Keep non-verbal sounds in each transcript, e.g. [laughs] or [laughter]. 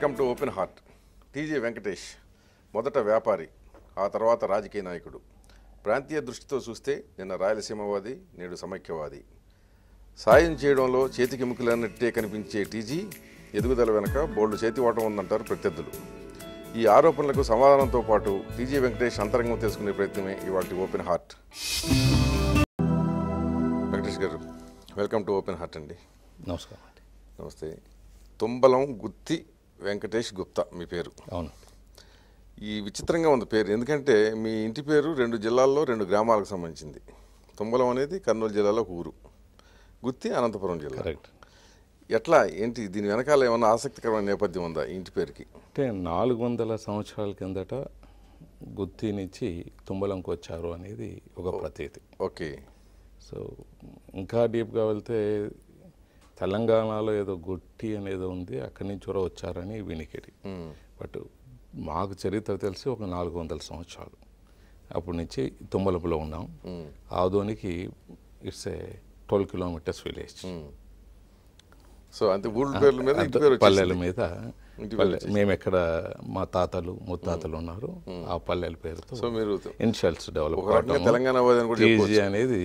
Welcome to open heart TG Venkatesh మొదట వ్యాపారి ఆ తర్వాత రాజకీయ నాయకుడు. ప్రాంతీయ దృష్టితో చూస్తే నిన్న రాయలసీమవాది నేడు సమైక్యవాది. సాయం చేయడంలో చేతికి ముక్కులన్నట్టే కనిపించే టీజీ ఎదుగుదల వెనక బోల్డ్ చేతి ఓటం ఉందంటారు ప్రత్యర్థులు. ఈ ఆరోపణలకు సమాధానంతో పాటు టీజీ వెంకటేష్ అంతరంగం తెలుసుకునే ప్రయత్నమే ఇవాటి ఓపెన్ హార్ట్ వెంకటేష్ గారు వెల్కమ్ టు ఓపెన్ హార్ట్ అండి. నమస్కారం నమస్తే. తుంబలం గుత్తి వెంకటేష్ గుప్తా మీ పేరు. అవును. ఈ విచిత్రంగా ఉంది పేరు. ఎందుకంటే మీ ఇంటి పేరు రెండు జిల్లాల్లో రెండు గ్రామాలకు సంబంధించింది. తుంబలం అనేది కర్నూలు జిల్లాలో ఒక ఊరు. గుత్తి అనంతపురం జిల్లా. కరెక్ట్. ఎట్లా? ఏంటి? దీని వెనకాల ఏమన్నా ఆసక్తికరమైన నేపథ్యం ఉందా ఈ ఇంటి పేరుకి? అంటే నాలుగు వందల సంవత్సరాల కిందట గుత్తి నుంచి తుంబలంకి వచ్చారు అనేది ఒక ప్రతీతి. ఓకే. సో ఇంకా డీప్గా వెళ్తే తెలంగాణలో ఏదో గుట్టి అనేది ఉంది అక్కడి నుంచి కూడా వచ్చారని వినికిడి. బట్ మాకు చరిత్ర తెలిసి ఒక నాలుగు వందల సంవత్సరాలు. అప్పటి నుంచి తుమ్మలపులో ఉన్నాం. Um, ఆదోనికి it's a twelve kilometers village. So అంతే ఊళ్ళ పేర్ల మీద పల్లెల. మీద మేము ఎక్కడ మా తాతలు ముత్తాతలు ఉన్నారు. ఆ పల్లెల పేరుతో సో మీరు ఇన్షియల్స్ డెవలప్ తెలంగాణ అనేది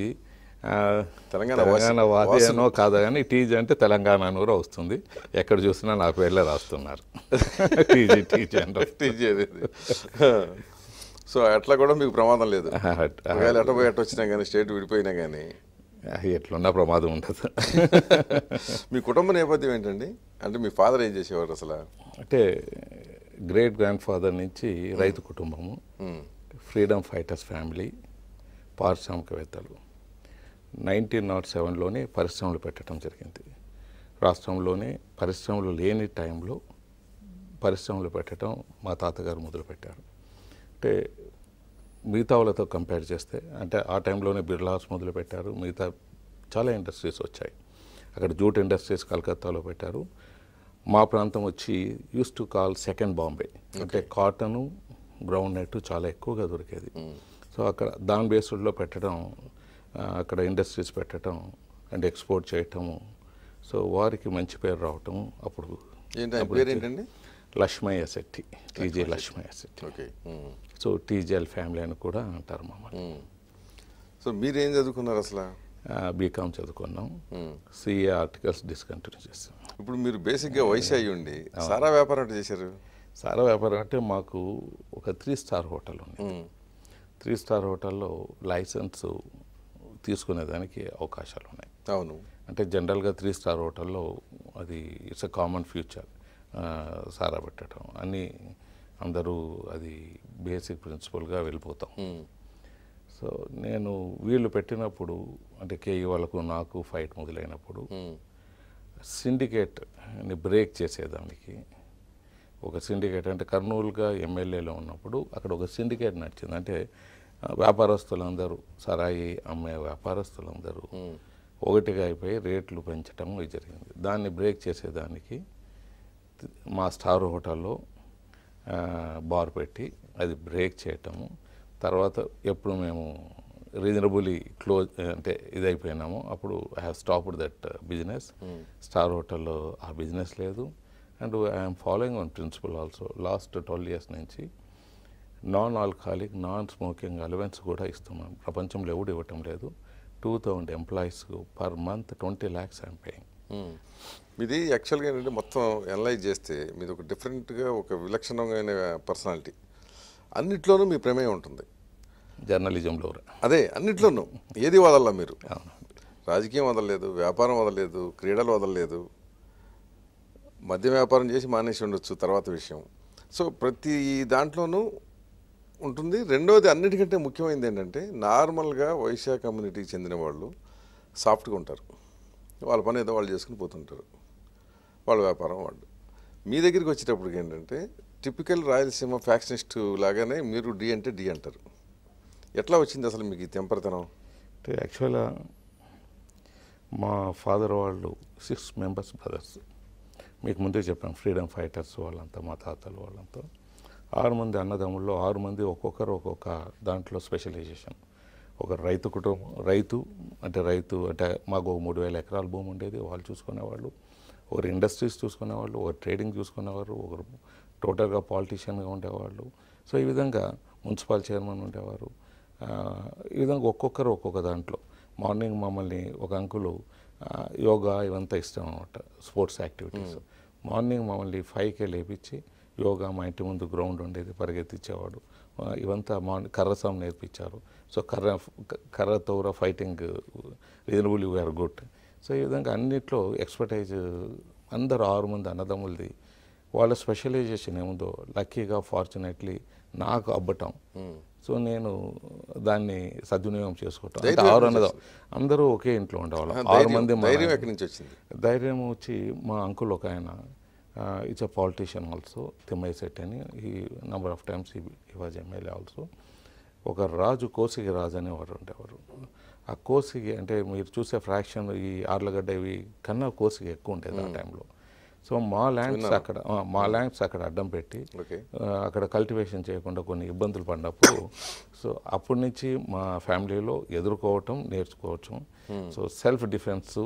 తెలంగాణ వాసి- తెలంగాణ వాది అనో కాదా కానీ టీజీ అంటే తెలంగాణ అని కూడా వస్తుంది. ఎక్కడ చూసినా నా పేర్లే రాస్తున్నారు. [laughs] టీజీ టీజీ అంటే టీజీ సో అట్లా కూడా మీకు ప్రమాదం లేదు. ఒకవేళ ఎట్ట వచ్చినా కానీ స్టేట్ విడిపోయినా కానీ ఎట్లున్నా ప్రమాదం ఉండదు. [laughs] మీ కుటుంబ నేపథ్యం ఏంటండి? అంటే మీ ఫాదర్ ఏం చేసేవారు అసలు? అంటే గ్రేట్ గ్రాండ్ ఫాదర్ నుంచి రైతు కుటుంబము ఫ్రీడమ్ ఫైటర్స్ ఫ్యామిలీ పారిశ్రామికవేత్తలు. నైన్టీన్ నాట్ సెవెన్లోనే పరిశ్రమలు పెట్టడం జరిగింది. రాష్ట్రంలోనే పరిశ్రమలు లేని టైంలో పరిశ్రమలు పెట్టడం మా తాతగారు మొదలుపెట్టారు. అంటే మిగతా వాళ్ళతో కంపేర్ చేస్తే అంటే ఆ టైంలోనే బిర్లాస్ మొదలుపెట్టారు. మిగతా చాలా ఇండస్ట్రీస్ వచ్చాయి. అక్కడ జూట్ ఇండస్ట్రీస్ కలకత్తాలో పెట్టారు. మా ప్రాంతం వచ్చి used to call second Bombay అంటే కాటను గ్రౌండ్ నెట్ చాలా ఎక్కువగా దొరికేది. సో అక్కడ దాని బేస్డ్లో పెట్టడం అక్కడ ఇండస్ట్రీస్ పెట్టడం అండ్ ఎక్స్పోర్ట్ చేయటము సో వారికి మంచి పేరు రావటం అప్పుడు. ఏంటండి Lakshmaiah Shetty TG Lakshmaiah Shetty. Okay so TGL family అని కూడా అంటారు మమ్మల్ని. సో మీరేం చదువుకున్నారు అసలు? బీకామ్ చదువుకున్నాం. సిఏ ఆర్టికల్స్ డిస్కంటిన్యూ చేస్తాం ఇప్పుడు మీరు బేసిక్గా వయసు అయ్యి ఉండి సారా వ్యాపారం అంటే చేశారు? సారా వ్యాపారం అంటే మాకు ఒక త్రీ స్టార్ హోటల్ ఉంది. త్రీ స్టార్ హోటల్లో లైసెన్స్ తీసుకునేదానికి అవకాశాలు ఉన్నాయి అవును. అంటే జనరల్గా త్రీ స్టార్ హోటల్లో అది ఇట్స్ అ కామన్ ఫ్యూచర్ సారా పెట్టడం. అన్నీ అందరూ అది బేసిక్ ప్రిన్సిపల్గా వెళ్ళిపోతాం. సో నేను వీళ్ళు పెట్టినప్పుడు అంటే కేఈ వాళ్ళకు నాకు ఫైట్ మొదలైనప్పుడు సిండికేట్ని బ్రేక్ చేసేదానికి. ఒక సిండికేట్ అంటే కర్నూలుగా ఎమ్మెల్యేలో ఉన్నప్పుడు అక్కడ ఒక సిండికేట్ నడిచింది. అంటే వ్యాపారస్తులందరూ సరాయి అమ్మే వ్యాపారస్తులందరూ ఒకటిగా అయిపోయి రేట్లు పెంచడం ఇది జరిగింది. దాన్ని బ్రేక్ చేసేదానికి మా స్టార్ హోటల్లో బార్ పెట్టి అది బ్రేక్ చేయటము తర్వాత ఎప్పుడు మేము రీజనబుల్లీ క్లోజ్ అంటే ఇదైపోయినాము అప్పుడు I have stopped that business. Star హోటల్లో ఆ బిజినెస్ లేదు. And I'm following one principle also. Last twelve years నుంచి non alcoholic non smoking allowance కూడా ఇస్తున్నాం. ప్రపంచంలో ఎవడు ఇవ్వటం లేదు. Two thousand employees per month twenty lakhs I'm paying. మీది యాక్చువల్గా ఏంటంటే మొత్తం అనలైజ్ చేస్తే మీది ఒక డిఫరెంట్గా ఒక విలక్షణమైన పర్సనాలిటీ అన్నిట్లోనూ మీ ప్రమేయం ఉంటుంది. జర్నలిజంలో అదే అన్నిట్లోనూ. ఏది వదల్లా మీరు? రాజకీయం వదలలేదు వ్యాపారం వదలలేదు క్రీడలు వదలలేదు. మద్య వ్యాపారం చేసి మానేసి ఉండొచ్చు తర్వాత విషయం. సో ప్రతి దాంట్లోనూ ఉంటుంది. రెండవది అన్నిటికంటే ముఖ్యమైనది ఏంటంటే నార్మల్గా వైశ్య కమ్యూనిటీకి చెందిన వాళ్ళు సాఫ్ట్గా ఉంటారు. వాళ్ళ పని ఏదో వాళ్ళు చేసుకుని పోతుంటారు. వాళ్ళ వ్యాపారం వాళ్ళు. మీ దగ్గరికి వచ్చేటప్పటికి ఏంటంటే టిపికల్ రాయలసీమ ఫ్యాక్షనిస్ట్ లాగానే మీరు డి అంటే డి అంటారు. ఎట్లా వచ్చింది అసలు మీకు ఈ తెంపరతనం? అంటే యాక్చువల్గా మా ఫాదర్ వాళ్ళు సిక్స్ మెంబర్స్ బ్రదర్స్. మీకు ముందే చెప్పాను ఫ్రీడమ్ ఫైటర్స్ వాళ్ళంతా మా తాతలు వాళ్ళంతా. ఆరు మంది అన్నదమ్ముల్లో ఆరు మంది ఒక్కొక్కరు ఒక్కొక్క దాంట్లో స్పెషలైజేషన్. ఒక రైతు కుటుంబం రైతు అంటే రైతు అంటే మాకు ఒక మూడు వేల ఎకరాల భూమి ఉండేది వాళ్ళు చూసుకునేవాళ్ళు. ఒకరు ఇండస్ట్రీస్ చూసుకునేవాళ్ళు ఒకరు ట్రేడింగ్ చూసుకునేవారు ఒకరు టోటల్గా పాలిటీషియన్గా ఉండేవాళ్ళు. సో ఈ విధంగా మున్సిపల్ చైర్మన్ ఉండేవారు. ఈ విధంగా ఒక్కొక్కరు ఒక్కొక్క దాంట్లో. మార్నింగ్ మమ్మల్ని ఒక అంకులు యోగా ఇవంతా ఇష్టం అనమాట స్పోర్ట్స్ యాక్టివిటీస్. మార్నింగ్ మమ్మల్ని ఫైవ్కే లేపించి యోగా మా ఇంటి ముందు గ్రౌండ్ ఉండేది పరిగెత్తించేవాడు ఆ, ఇవంతా మార్నింగ్ కర్రసం నేర్పించారు. సో కర్ర కర్రతో fighting reasonable we are good. So ఈ విధంగా అన్నిట్లో ఎక్స్పర్టైజ్ అందరు ఆరు మంది అన్నదమ్ములది. వాళ్ళ స్పెషలైజేషన్ ఏముందో లక్కీగా ఫార్చునేట్లీ నాకు అబ్బటం. సో నేను దాన్ని సద్వినియోగం చేసుకోవటం. అంటే ఆరు అన్నదం అందరూ ఒకే ఇంట్లో ఉండేవాళ్ళం. ఆరు మంది మా ధైర్యం వచ్చి మా అంకుల్ ఒక ఆయన. It's a politician also set అని ఈ number of times he was MLA also ఒక రాజు కోసిగి రాజు అనేవారు ఉండేవారు. ఆ కోసిగి అంటే మీరు చూసే ఫ్రాక్షన్ ఈ ఆర్లగడ్డ ఇవి కన్నా కోసిగి ఎక్కువ ఉండేది ఆ టైంలో సో మా ల్యాండ్స్ అక్కడ మా ల్యాండ్స్ అక్కడ అడ్డం పెట్టి అక్కడ కల్టివేషన్ చేయకుండా కొన్ని ఇబ్బందులు పడినప్పుడు సో అప్పటి నుంచి మా ఫ్యామిలీలో ఎదుర్కోవటం నేర్చుకోవటం. సో సెల్ఫ్ డిఫెన్స్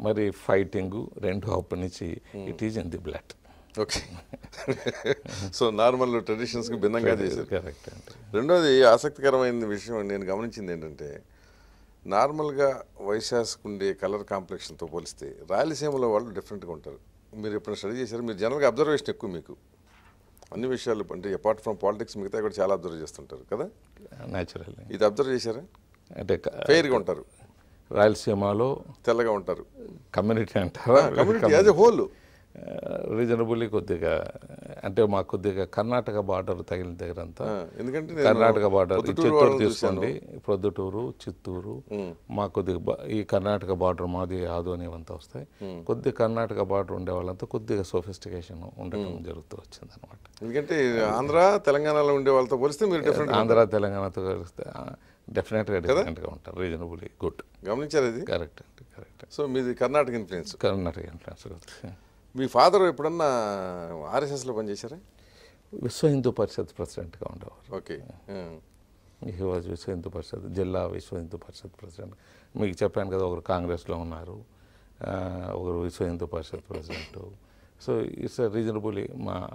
మరి ఫైటింగ్ రెండు అప్పటి నుంచి it is in the blood. Okay. So normal ట్రెడిషన్స్కి భిన్నంగా చేశారు. కరెక్ట్ అంటే రెండోది ఆసక్తికరమైన విషయం నేను గమనించింది ఏంటంటే నార్మల్గా వైశాస్కు ఉండే కలర్ కాంప్లెక్షన్తో పోలిస్తే రాయలసీమలో వాళ్ళు డిఫరెంట్గా ఉంటారు. మీరు ఎప్పుడైనా స్టడీ చేశారు? మీరు జనరల్గా అబ్జర్వేషన్ ఎక్కువ మీకు. అన్ని విషయాలు అంటే అపార్ట్ ఫ్రమ్ పాలిటిక్స్ మిగతా కూడా చాలా అబ్జర్వ్ చేస్తుంటారు కదా? న్యాచురల్లీ ఇది అబ్జర్వ్ చేశారా? అంటే ఫెయిర్గా ఉంటారు. రాయలసీమలో తెల్లగా ఉంటారు. కమ్యూనిటీ అంటారా? Community as a whole. Reasonably కొద్దిగా అంటే మా కొద్దిగా కర్ణాటక బార్డర్ తగిలిన దగ్గర అంతా ఎందుకంటే కర్ణాటక బార్డర్ చిత్తూరు తీసుకోండి. ప్రొద్దుటూరు చిత్తూరు మా కొద్దిగా ఈ కర్ణాటక బార్డర్ మాది ఆదు అనేవంతా వస్తాయి. కొద్దిగా కర్ణాటక బార్డర్ ఉండే వాళ్ళంతా కొద్దిగా సొఫిస్టికేషన్ ఉండటం జరుగుతూ వచ్చింది అనమాట ఎందుకంటే ఆంధ్ర తెలంగాణలో ఉండే వాళ్ళతో పోలిస్తే మీరు ఆంధ్ర తెలంగాణతో కలిస్తే డెఫినెట్గా డిఫరెంట్గా ఉంటారు. రీజనబుల్లీ గుడ్ గమనించారు ఇది? కరెక్ట్ అండి కరెక్ట్ సో మీది కర్ణాటక ఇన్ఫ్లుయెన్స్ కర్ణాటక ఇన్ఫ్లుయెన్స్ మీ ఫాదర్ ఎప్పుడన్నా ఆర్ఎస్ఎస్లో పనిచేశారా? విశ్వ హిందూ పరిషత్ ప్రెసిడెంట్గా ఉండేవారు. ఓకే. హీ వాజ్ విశ్వ హిందూ పరిషత్ జిల్లా విశ్వ హిందూ పరిషత్ ప్రెసిడెంట్. మీకు చెప్పాను కదా ఒకరు కాంగ్రెస్లో ఉన్నారు. ఒకరు Vishwa Hindu Parishad president. So it's reasonably మా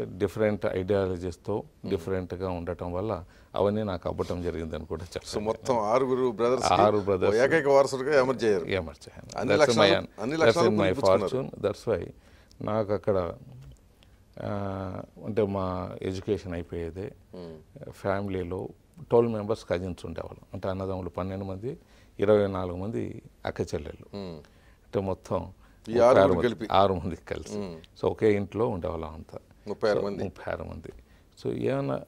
డిఫరెంట్ ఐడియాలజీస్తో డిఫరెంట్గా ఉండటం వల్ల అవన్నీ నాకు అవ్వటం జరిగిందని కూడా సో చెప్తాను మొత్తం ఆరుగురు బ్రదర్స్ ఆరు brothers. ఏకైక వారసుడుగా అన్ని లక్షణాలు మై. ఫార్చ్యూన్ దట్స్ వై నాకు అక్కడ అంటే మా ఎడ్యుకేషన్ అయిపోయేదే. ఫ్యామిలీలో ట్వెల్వ్ మెంబర్స్ కజిన్స్ ఉండేవాళ్ళం. అంటే అన్నదమ్ములు పన్నెండు మంది ఇరవై నాలుగు మంది అక్క చెల్లెళ్ళు. అంటే మొత్తం ఆరు మంది- కలిపి. ఆరు మంది కలిసి. సో ఒకే ఇంట్లో ఉండేవాళ్ళం అంతా. ముప్పై ఆరు మంది. ముప్పై ఆరు మంది. సో ఏమైనా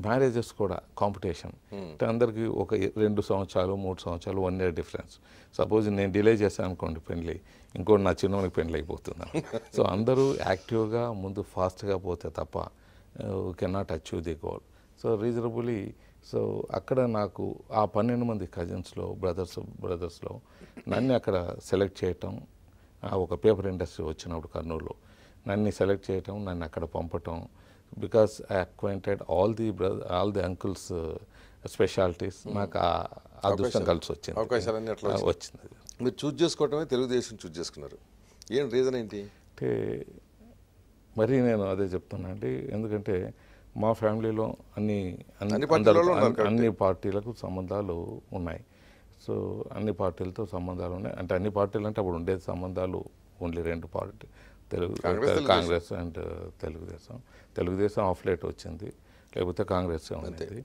మ్యారేజెస్ కూడా కాంపిటీషన్. అంటే అందరికి ఒక రెండు సంవత్సరాలు మూడు సంవత్సరాలు వన్ ఇయర్ డిఫరెన్స్. సపోజ్ నేను డిలే చేశాను అనుకోండి పెళ్ళి ఇంకోటి నా చిన్నోనికి పెళ్ళి అయిపోతుంది [laughs] సో అందరూ యాక్టివ్గా ముందు ఫాస్ట్గా పోతే తప్ప cannot achieve the goal so reasonably so అక్కడ నాకు ఆ పన్నెండు మంది కజిన్స్లో బ్రదర్స్ బ్రదర్స్లో నన్ను అక్కడ సెలెక్ట్ చేయటం ఆ ఒక పేపర్ ఇండస్ట్రీ వచ్చినప్పుడు కర్నూలులో. నన్ను సెలెక్ట్ చేయటం నన్ను అక్కడ పంపటం. Because I acquainted all the brother all the uncles specialities నాకు ఆ అదృష్టం కలిసి వచ్చింది. అవకాశాలన్నీ అట్లా వచ్చింది. మీరు చూస్ చేసుకోవటమే తెలుగుదేశం చూస్ చేసుకున్నారు. ఏం రీజన్ ఏంటి? అంటే మరీ నేను అదే చెప్తానండి ఎందుకంటే మా ఫ్యామిలీలో అన్ని అన్ని- అన్ని పార్టీలకు సంబంధాలు ఉన్నాయి. సో అన్ని పార్టీలతో సంబంధాలు ఉన్నాయి. అంటే అన్ని పార్టీలు అంటే అప్పుడు ఉండేది సంబంధాలు ఓన్లీ రెండు party Telugu Congress, and Telugu Desam. Telugu Desam of late వచ్చింది లేకపోతే కాంగ్రెస్ ఉండేది.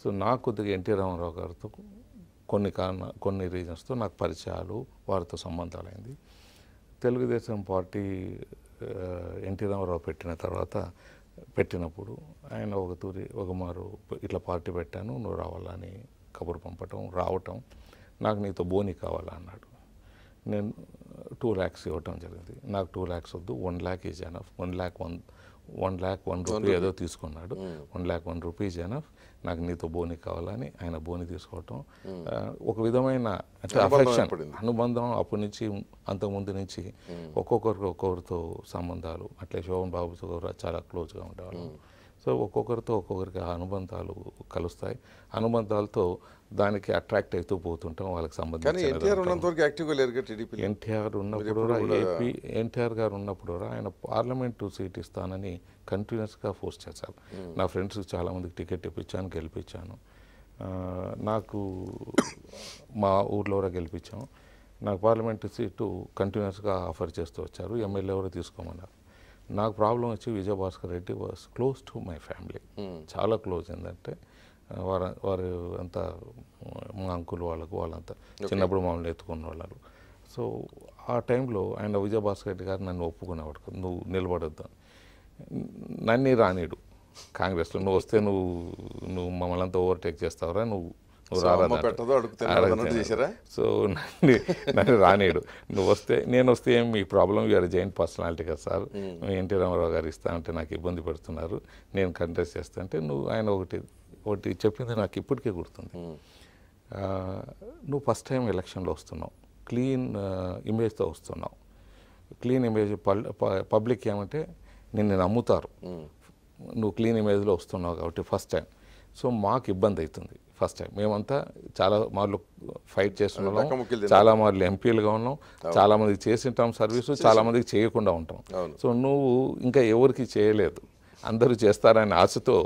సో నాకు కొద్దిగా ఎన్టీ రామారావు గారితో కొన్ని కారణ కొన్ని రీజన్స్తో నాకు పరిచయాలు వారితో సంబంధాలు అయింది తెలుగుదేశం పార్టీ ఎన్టీ రామారావు పెట్టిన తర్వాత పెట్టినప్పుడు ఆయన ఒక తూరి ఒక మారు ఇట్లా పార్టీ పెట్టాను నువ్వు రావాలని కబురు పంపటం రావటం నాకు నీతో బోని కావాలా అన్నాడు నేను టూ ల్యాక్స్ ఇవ్వటం జరిగింది. నాకు టూ ల్యాక్స్ వద్దు one lakh is enough one lakh one one lakh one rupee ఏదో తీసుకున్నాడు. One lakh one rupees enough నాకు నీతో బోని కావాలని ఆయన బోని తీసుకోవటం ఆ, ఒక విధమైన అఫెక్షన్. అనుబంధం అప్పటి నుంచి అంతకుముందు నుంచి ఒక్కొక్కరికి ఒక్కొక్కరితో సంబంధాలు అట్లే శోభన్ బాబుతో కూడా చాలా క్లోజ్గా ఉండేవాళ్ళం. సో సో ఒక్కొక్కరితో ఒక్కొక్కరికి ఆ అనుబంధాలు కలుస్తాయి. అనుబంధాలతో దానికి అట్రాక్ట్ అవుతూ పోతుంటాం వాళ్ళకి కానీ సంబంధించిన ఎన్టీఆర్ ఉన్నంత వరకు యాక్టివ్గా లేరుగా టీడీపీ ఎన్టీఆర్ ఉన్నప్పుడు ఏపీ ఎన్టీఆర్ గారు ఉన్నప్పుడు ఆయన పార్లమెంటు సీట్ ఇస్తానని కంటిన్యూస్గా ఫోర్స్ చేశారు. నా ఫ్రెండ్స్ చాలామందికి టికెట్ ఇప్పించాను గెలిపించాను. నాకు మా ఊర్లో కూడా గెలిపించాం. నాకు పార్లమెంటు సీటు కంటిన్యూస్గా ఆఫర్ చేస్తూ వచ్చారు. ఎమ్మెల్యే ఎవరో తీసుకోమన్నారు. నాకు ప్రాబ్లం వచ్చి Vijayabhaskar Reddy was close to my family చాలా క్లోజ్ ఏంటంటే వారు వారు అంతా మా అంకుల్ వాళ్ళకు వాళ్ళంతా చిన్నప్పుడు మమ్మల్ని ఎత్తుకున్న వాళ్ళు సో ఆ టైంలో ఆయన విజయభాస్కర్ రెడ్డి గారు నన్ను ఒప్పుకునేవాడు. నువ్వు నిలబడొద్దు అని. నన్ను రానీడు. కాంగ్రెస్లో నువ్వు వస్తే నువ్వు నువ్వు మమ్మల్ని అంతా ఓవర్టేక్ చేస్తావురా నువ్వు నువ్వు చేశారా? సో నన్ను నన్ను రానేడు. నువ్వు వస్తే నేను వస్తే ఏం మీ problem? You are giant personality కదా సార్. ఎన్టీ రామారావు గారు ఇస్తా అంటే నాకు ఇబ్బంది పెడుతున్నారు. నేను కంటెస్ట్ చేస్తా అంటే నువ్వు ఆయన ఒకటి ఒకటి చెప్పింది నాకు ఇప్పటికే గుర్తుంది. నువ్వు ఫస్ట్ టైం ఎలక్షన్లో వస్తున్నావు. క్లీన్ ఇమేజ్తో వస్తున్నావు. క్లీన్ ఇమేజ్ పబ్లిక్ ఏమంటే నిన్ను నమ్ముతారు. నువ్వు క్లీన్ ఇమేజ్లో వస్తున్నావు కాబట్టి ఫస్ట్ టైం సో మాకు ఇబ్బంది అవుతుంది ఫస్ట్ టైం మేమంతా చాలా మార్లు ఫైట్ చేస్తున్నాం. చాలా మార్లు ఎంపీలుగా ఉన్నాం. చాలా మందికి చేసింటాం సర్వీసు చాలా మందికి చేయకుండా ఉంటాం. సో నువ్వు ఇంకా ఎవరికి చేయలేదు. అందరూ చేస్తారనే ఆశతో.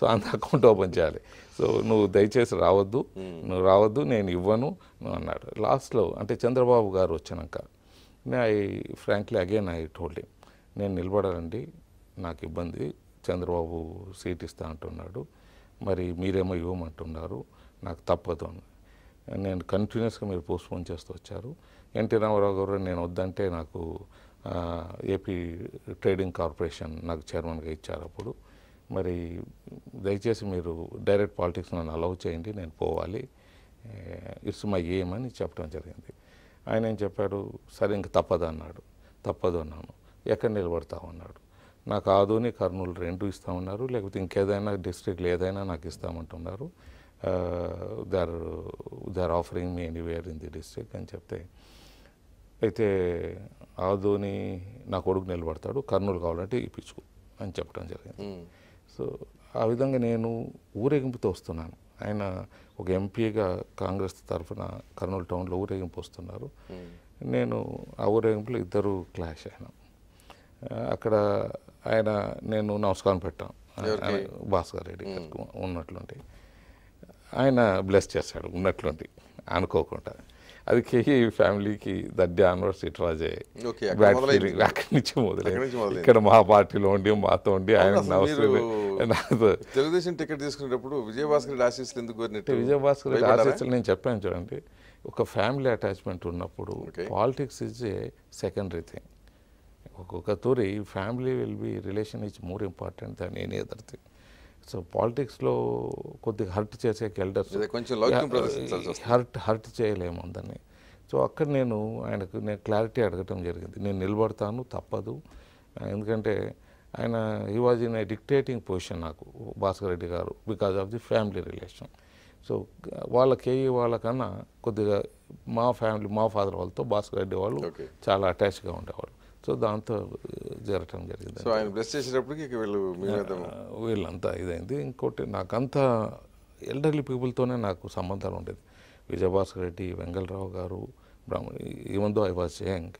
సో అంత అకౌంట్ ఓపెన్ చేయాలి. సో నువ్వు దయచేసి రావద్దు. నువ్వు రావద్దు నేను ఇవ్వను నువ్వు అన్నాడు. లాస్ట్లో అంటే చంద్రబాబు గారు వచ్చినాక I frankly again I told నేను నిలబడాలండి నాకు ఇబ్బంది చంద్రబాబు సీట్ ఇస్తా అంటున్నాడు మరి మీరేమో ఇవ్వమంటున్నారు నాకు తప్పదు అని. నేను కంటిన్యూస్గా మీరు పోస్ట్పోన్ చేస్తూ వచ్చారు. ఎన్టీ రామారావు గారు నేను వద్దంటే నాకు ఏపీ ట్రేడింగ్ కార్పొరేషన్ నాకు చైర్మన్గా ఇచ్చారు అప్పుడు. మరి దయచేసి మీరు డైరెక్ట్ పాలిటిక్స్ నన్ను అలౌ చేయండి నేను పోవాలి. ఇట్స్ మై ఎయిమ్ అని చెప్పడం జరిగింది. ఆయన ఏం చెప్పాడు? సరే ఇంక తప్పదు అన్నాడు. తప్పదు అన్నాను. ఎక్కడ నిలబడతావు అన్నాడు. నాకు ఆదోని కర్నూలు రెండు ఇస్తామన్నారు. లేకపోతే ఇంకేదైనా డిస్ట్రిక్ట్లు ఏదైనా నాకు ఇస్తామంటున్నారు. They are they are offering me anywhere in the district అని చెప్తే అయితే ఆదోని నా కొడుకు నిలబడతాడు కర్నూలు కావాలంటే ఇప్పించుకో అని చెప్పడం జరిగింది. సో ఆ విధంగా నేను ఊరేగింపుతో వస్తున్నాను. ఆయన ఒక ఎంపీగా కాంగ్రెస్ తరఫున కర్నూలు టౌన్లో ఊరేగింపు వస్తున్నారు. నేను ఆ ఊరేగింపులో ఇద్దరు క్లాష్ అయినా. ఆ, అక్కడ ఆయన నేను నమస్కారం పెట్టాం. ఆయన భాస్కర్ రెడ్డి ఉన్నట్లుండి. ఆయన బ్లెస్ చేశాడు ఉన్నట్లుండి అనుకోకుండా. అది కేఈ ఫ్యామిలీకి that onwards it was a Okay, అక్కడ బ్యాడ్. ఫీలింగ్ అక్కడి నుంచి మొదలైంది మొదలైంది. ఇక్కడ మా పార్టీలో ఉండి మాతో ఉండి ఆయన తెలుగుదేశం టికెట్ తీసుకునేటప్పుడు విజయభాస్కర్ ఆశీస్సులు ఎందుకు కోరినట్టు విజయభాస్కర్? ఆశీస్సులు నేను చెప్పాను చూడండి ఒక ఫ్యామిలీ అటాచ్మెంట్ ఉన్నప్పుడు. Politics is a secondary thing ఒక్కొక్క తూరి family will be relation is more important than any other thing so పాలిటిక్స్లో కొద్దిగా హర్ట్ చేసే ఎల్డర్స్ కొంచెం. హర్ట్ హర్ట్ చేయలేము అందరినీ. సో అక్కడ నేను ఆయనకు నేను క్లారిటీ అడగటం జరిగింది. నేను నిలబడతాను తప్పదు. ఎందుకంటే ఆయన he was in a dictating position నాకు భాస్కర్ రెడ్డి గారు because of the family relation so వాళ్ళకి వాళ్ళకన్నా కొద్దిగా మా ఫ్యామిలీ మా ఫాదర్ వాళ్ళతో భాస్కర్ రెడ్డి వాళ్ళు. చాలా అటాచ్గా ఉండేవాళ్ళు. సో దాంతో జరగటం జరిగింది సో ఆయన బ్లెస్ చేసేటప్పటికి వీళ్ళు వీళ్ళంతా ఇదైంది. ఇంకోటి నాకంతా ఎల్డర్లీ పీపుల్తోనే నాకు సంబంధాలు ఉండేది. విజయభాస్కర్ రెడ్డి వెంగళరావు గారు Brahma even though I was young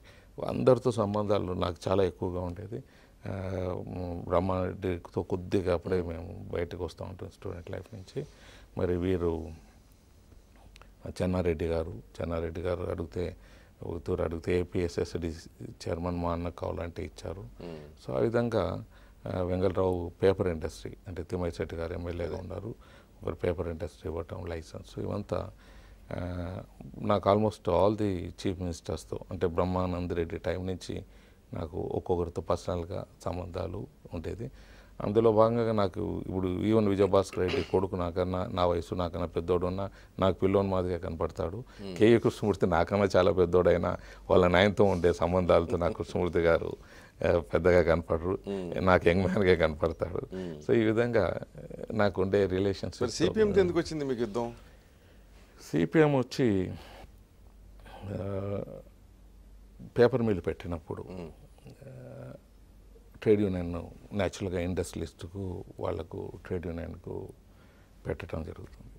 అందరితో సంబంధాలు నాకు చాలా ఎక్కువగా ఉండేది. బ్రహ్మారెడ్డితో కొద్దిగా అప్పుడే మేము బయటకు వస్తూ ఉంటాం స్టూడెంట్ లైఫ్ నుంచి. మరి వీరు చెన్నారెడ్డి గారు చెన్నారెడ్డి గారు అడిగితే ఒకతూరు అడిగితే ఏపీఎస్ఎస్డి చైర్మన్ మా అన్న కావాలంటే ఇచ్చారు. సో ఆ విధంగా వెంగళరావు పేపర్ ఇండస్ట్రీ అంటే తిమ్మయ్య శెట్టి గారు ఎమ్మెల్యేగా ఉన్నారు. ఒకరు పేపర్ ఇండస్ట్రీ ఇవ్వటం లైసెన్స్ ఇవంతా నాకు ఆల్మోస్ట్ ఆల్ ది చీఫ్ మినిస్టర్స్తో అంటే బ్రహ్మానంద్ రెడ్డి టైం నుంచి నాకు ఒక్కొక్కరితో పర్సనల్గా సంబంధాలు ఉండేది. అందులో భాగంగా నాకు ఇప్పుడు ఈవెన్ విజయభాస్కర్ రెడ్డి కొడుకు నాకన్నా నా వయసు నాకన్నా పెద్దోడు ఉన్నా నాకు పిల్లోని మాదిరిగా కనపడతాడు. కేఏ కృష్ణమూర్తి నాకన్నా చాలా పెద్దోడైనా వాళ్ళ నాయనతో ఉండే సంబంధాలతో నాకు కృష్ణమూర్తి గారు పెద్దగా కనపడరు. నాకు యంగ్ మ్యాన్గా కనపడతాడు. సో ఈ విధంగా నాకు ఉండే మరి రిలేషన్షిప్ సిపిఎంతో ఎందుకు వచ్చింది మీకు యుద్ధం? సిపిఎం వచ్చి పేపర్ మిల్ పెట్టినప్పుడు ట్రేడ్ యూనియన్ న్యాచురల్గా ఇండస్ట్రియలిస్ట్కు వాళ్ళకు ట్రేడ్ యూనియన్కు పెట్టడం జరుగుతుంది.